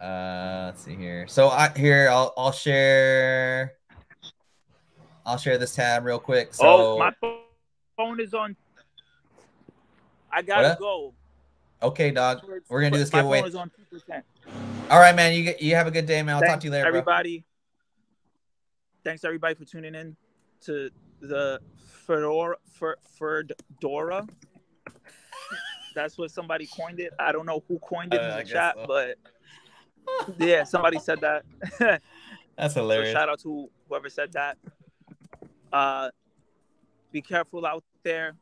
Uh, let's see here. So I here I'll I'll share. I'll share this tab real quick. So oh, my phone is on. I gotta go. Okay, dog. We're gonna do this my giveaway. Phone is on 2%. All right, man. You get you have a good day, man. I'll Thanks, talk to you later, everybody. Bro. Thanks everybody for tuning in to the Fedora Fedora. That's what somebody coined it. I don't know who coined it Uh, in the chat, so. but yeah, somebody said that. That's So hilarious. shout out to whoever said that. Uh, be careful out there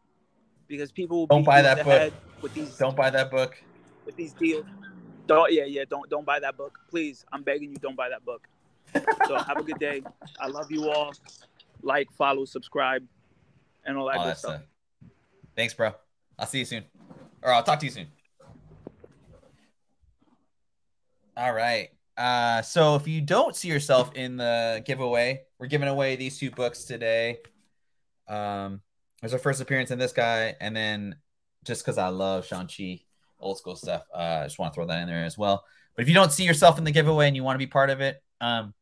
because people will Don't be buy that book. with these Don't buy that book. with these deals. Don't yeah yeah don't don't buy that book, please. I'm begging you, don't buy that book. So have a good day. I love you all. Like, follow, subscribe, and all that All good that stuff. stuff. Thanks, bro. I'll see you soon, or I'll talk to you soon. All right. Uh, so if you don't see yourself in the giveaway, we're giving away these two books today. Um, there's our first appearance in this guy, and then just because I love Shang-Chi old school stuff, uh, I just want to throw that in there as well. But if you don't see yourself in the giveaway and you want to be part of it, um,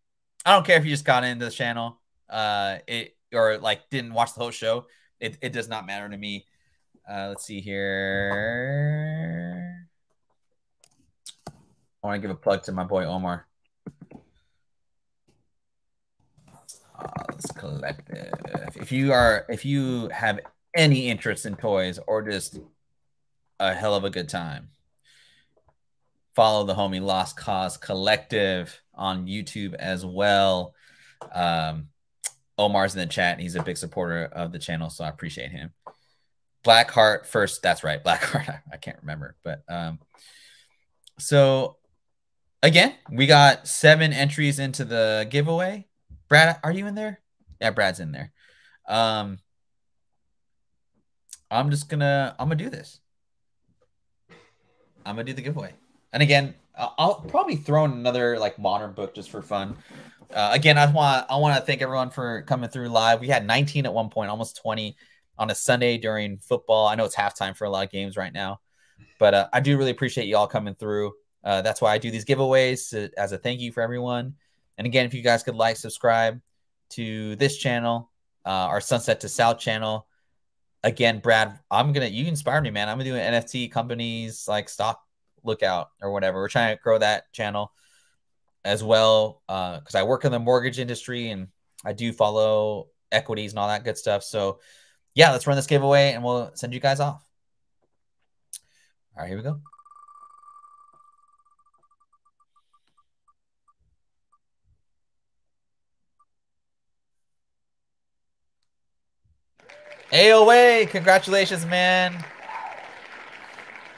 I don't care if you just got into the channel, uh, it or like didn't watch the whole show. It, it does not matter to me. Uh, let's see here. I want to give a plug to my boy Omar. Oz Collective. If you are, if you have any interest in toys or just a hell of a good time, follow the homie Lost Cause Collective on YouTube as well. Um, Omar's in the chat. And he's a big supporter of the channel, so I appreciate him. Blackheart first. That's right, Blackheart. I, I can't remember, but um, so again, we got seven entries into the giveaway. Brad, are you in there? Yeah, Brad's in there. Um, I'm just gonna I'm gonna do this. I'm gonna do the giveaway, and again, I'll probably throw in another like modern book just for fun. Uh, again, I want I want to thank everyone for coming through live. We had 19 at one point, almost 20 on a Sunday during football. I know it's halftime for a lot of games right now, but uh, I do really appreciate you all coming through. Uh, that's why I do these giveaways to, as a thank you for everyone. And again, if you guys could like, subscribe to this channel, uh, our Sunset to South channel. Again, Brad, I'm gonna you inspired me, man. I'm gonna do an NFT companies like stock lookout or whatever. We're trying to grow that channel as well uh, because I work in the mortgage industry and I do follow equities and all that good stuff. So yeah, let's run this giveaway and we'll send you guys off. All right, here we go. AOA, congratulations, man.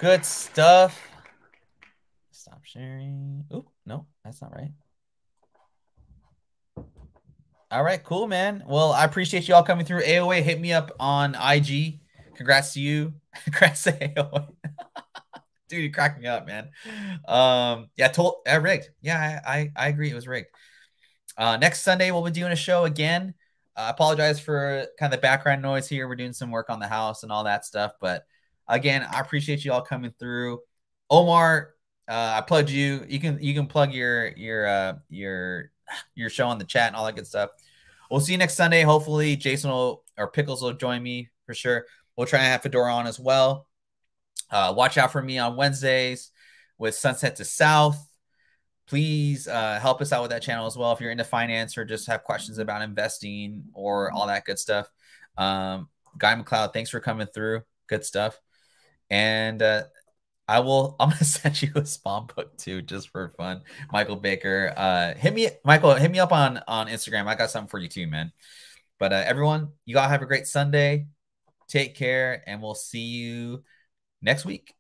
Good stuff. Stop sharing. That's not right. All right, cool, man. Well, I appreciate you all coming through. AOA, hit me up on IG. Congrats to you. Congrats to AOA. Dude, you cracked me up, man. Um, yeah, told uh, rigged. Yeah, I, I, I agree. It was rigged. Uh, next Sunday we'll be doing a show again. I apologize for kind of the background noise here. We're doing some work on the house and all that stuff. But again, I appreciate you all coming through. Omar, uh, I plugged you. You can you can plug your your uh, your your show on the chat and all that good stuff. We'll see you next Sunday. Hopefully, Jason will or Pickles will join me for sure. We'll try and have Fedora on as well. Uh, watch out for me on Wednesdays with Sunset to South please uh, help us out with that channel as well if you're into finance or just have questions about investing or all that good stuff um, guy mcleod thanks for coming through good stuff and uh, i will i'm gonna send you a spawn book too just for fun. Michael baker uh, hit me michael hit me up on on instagram. I got something for you too man. But uh, everyone you all have a great sunday. Take care and we'll see you next week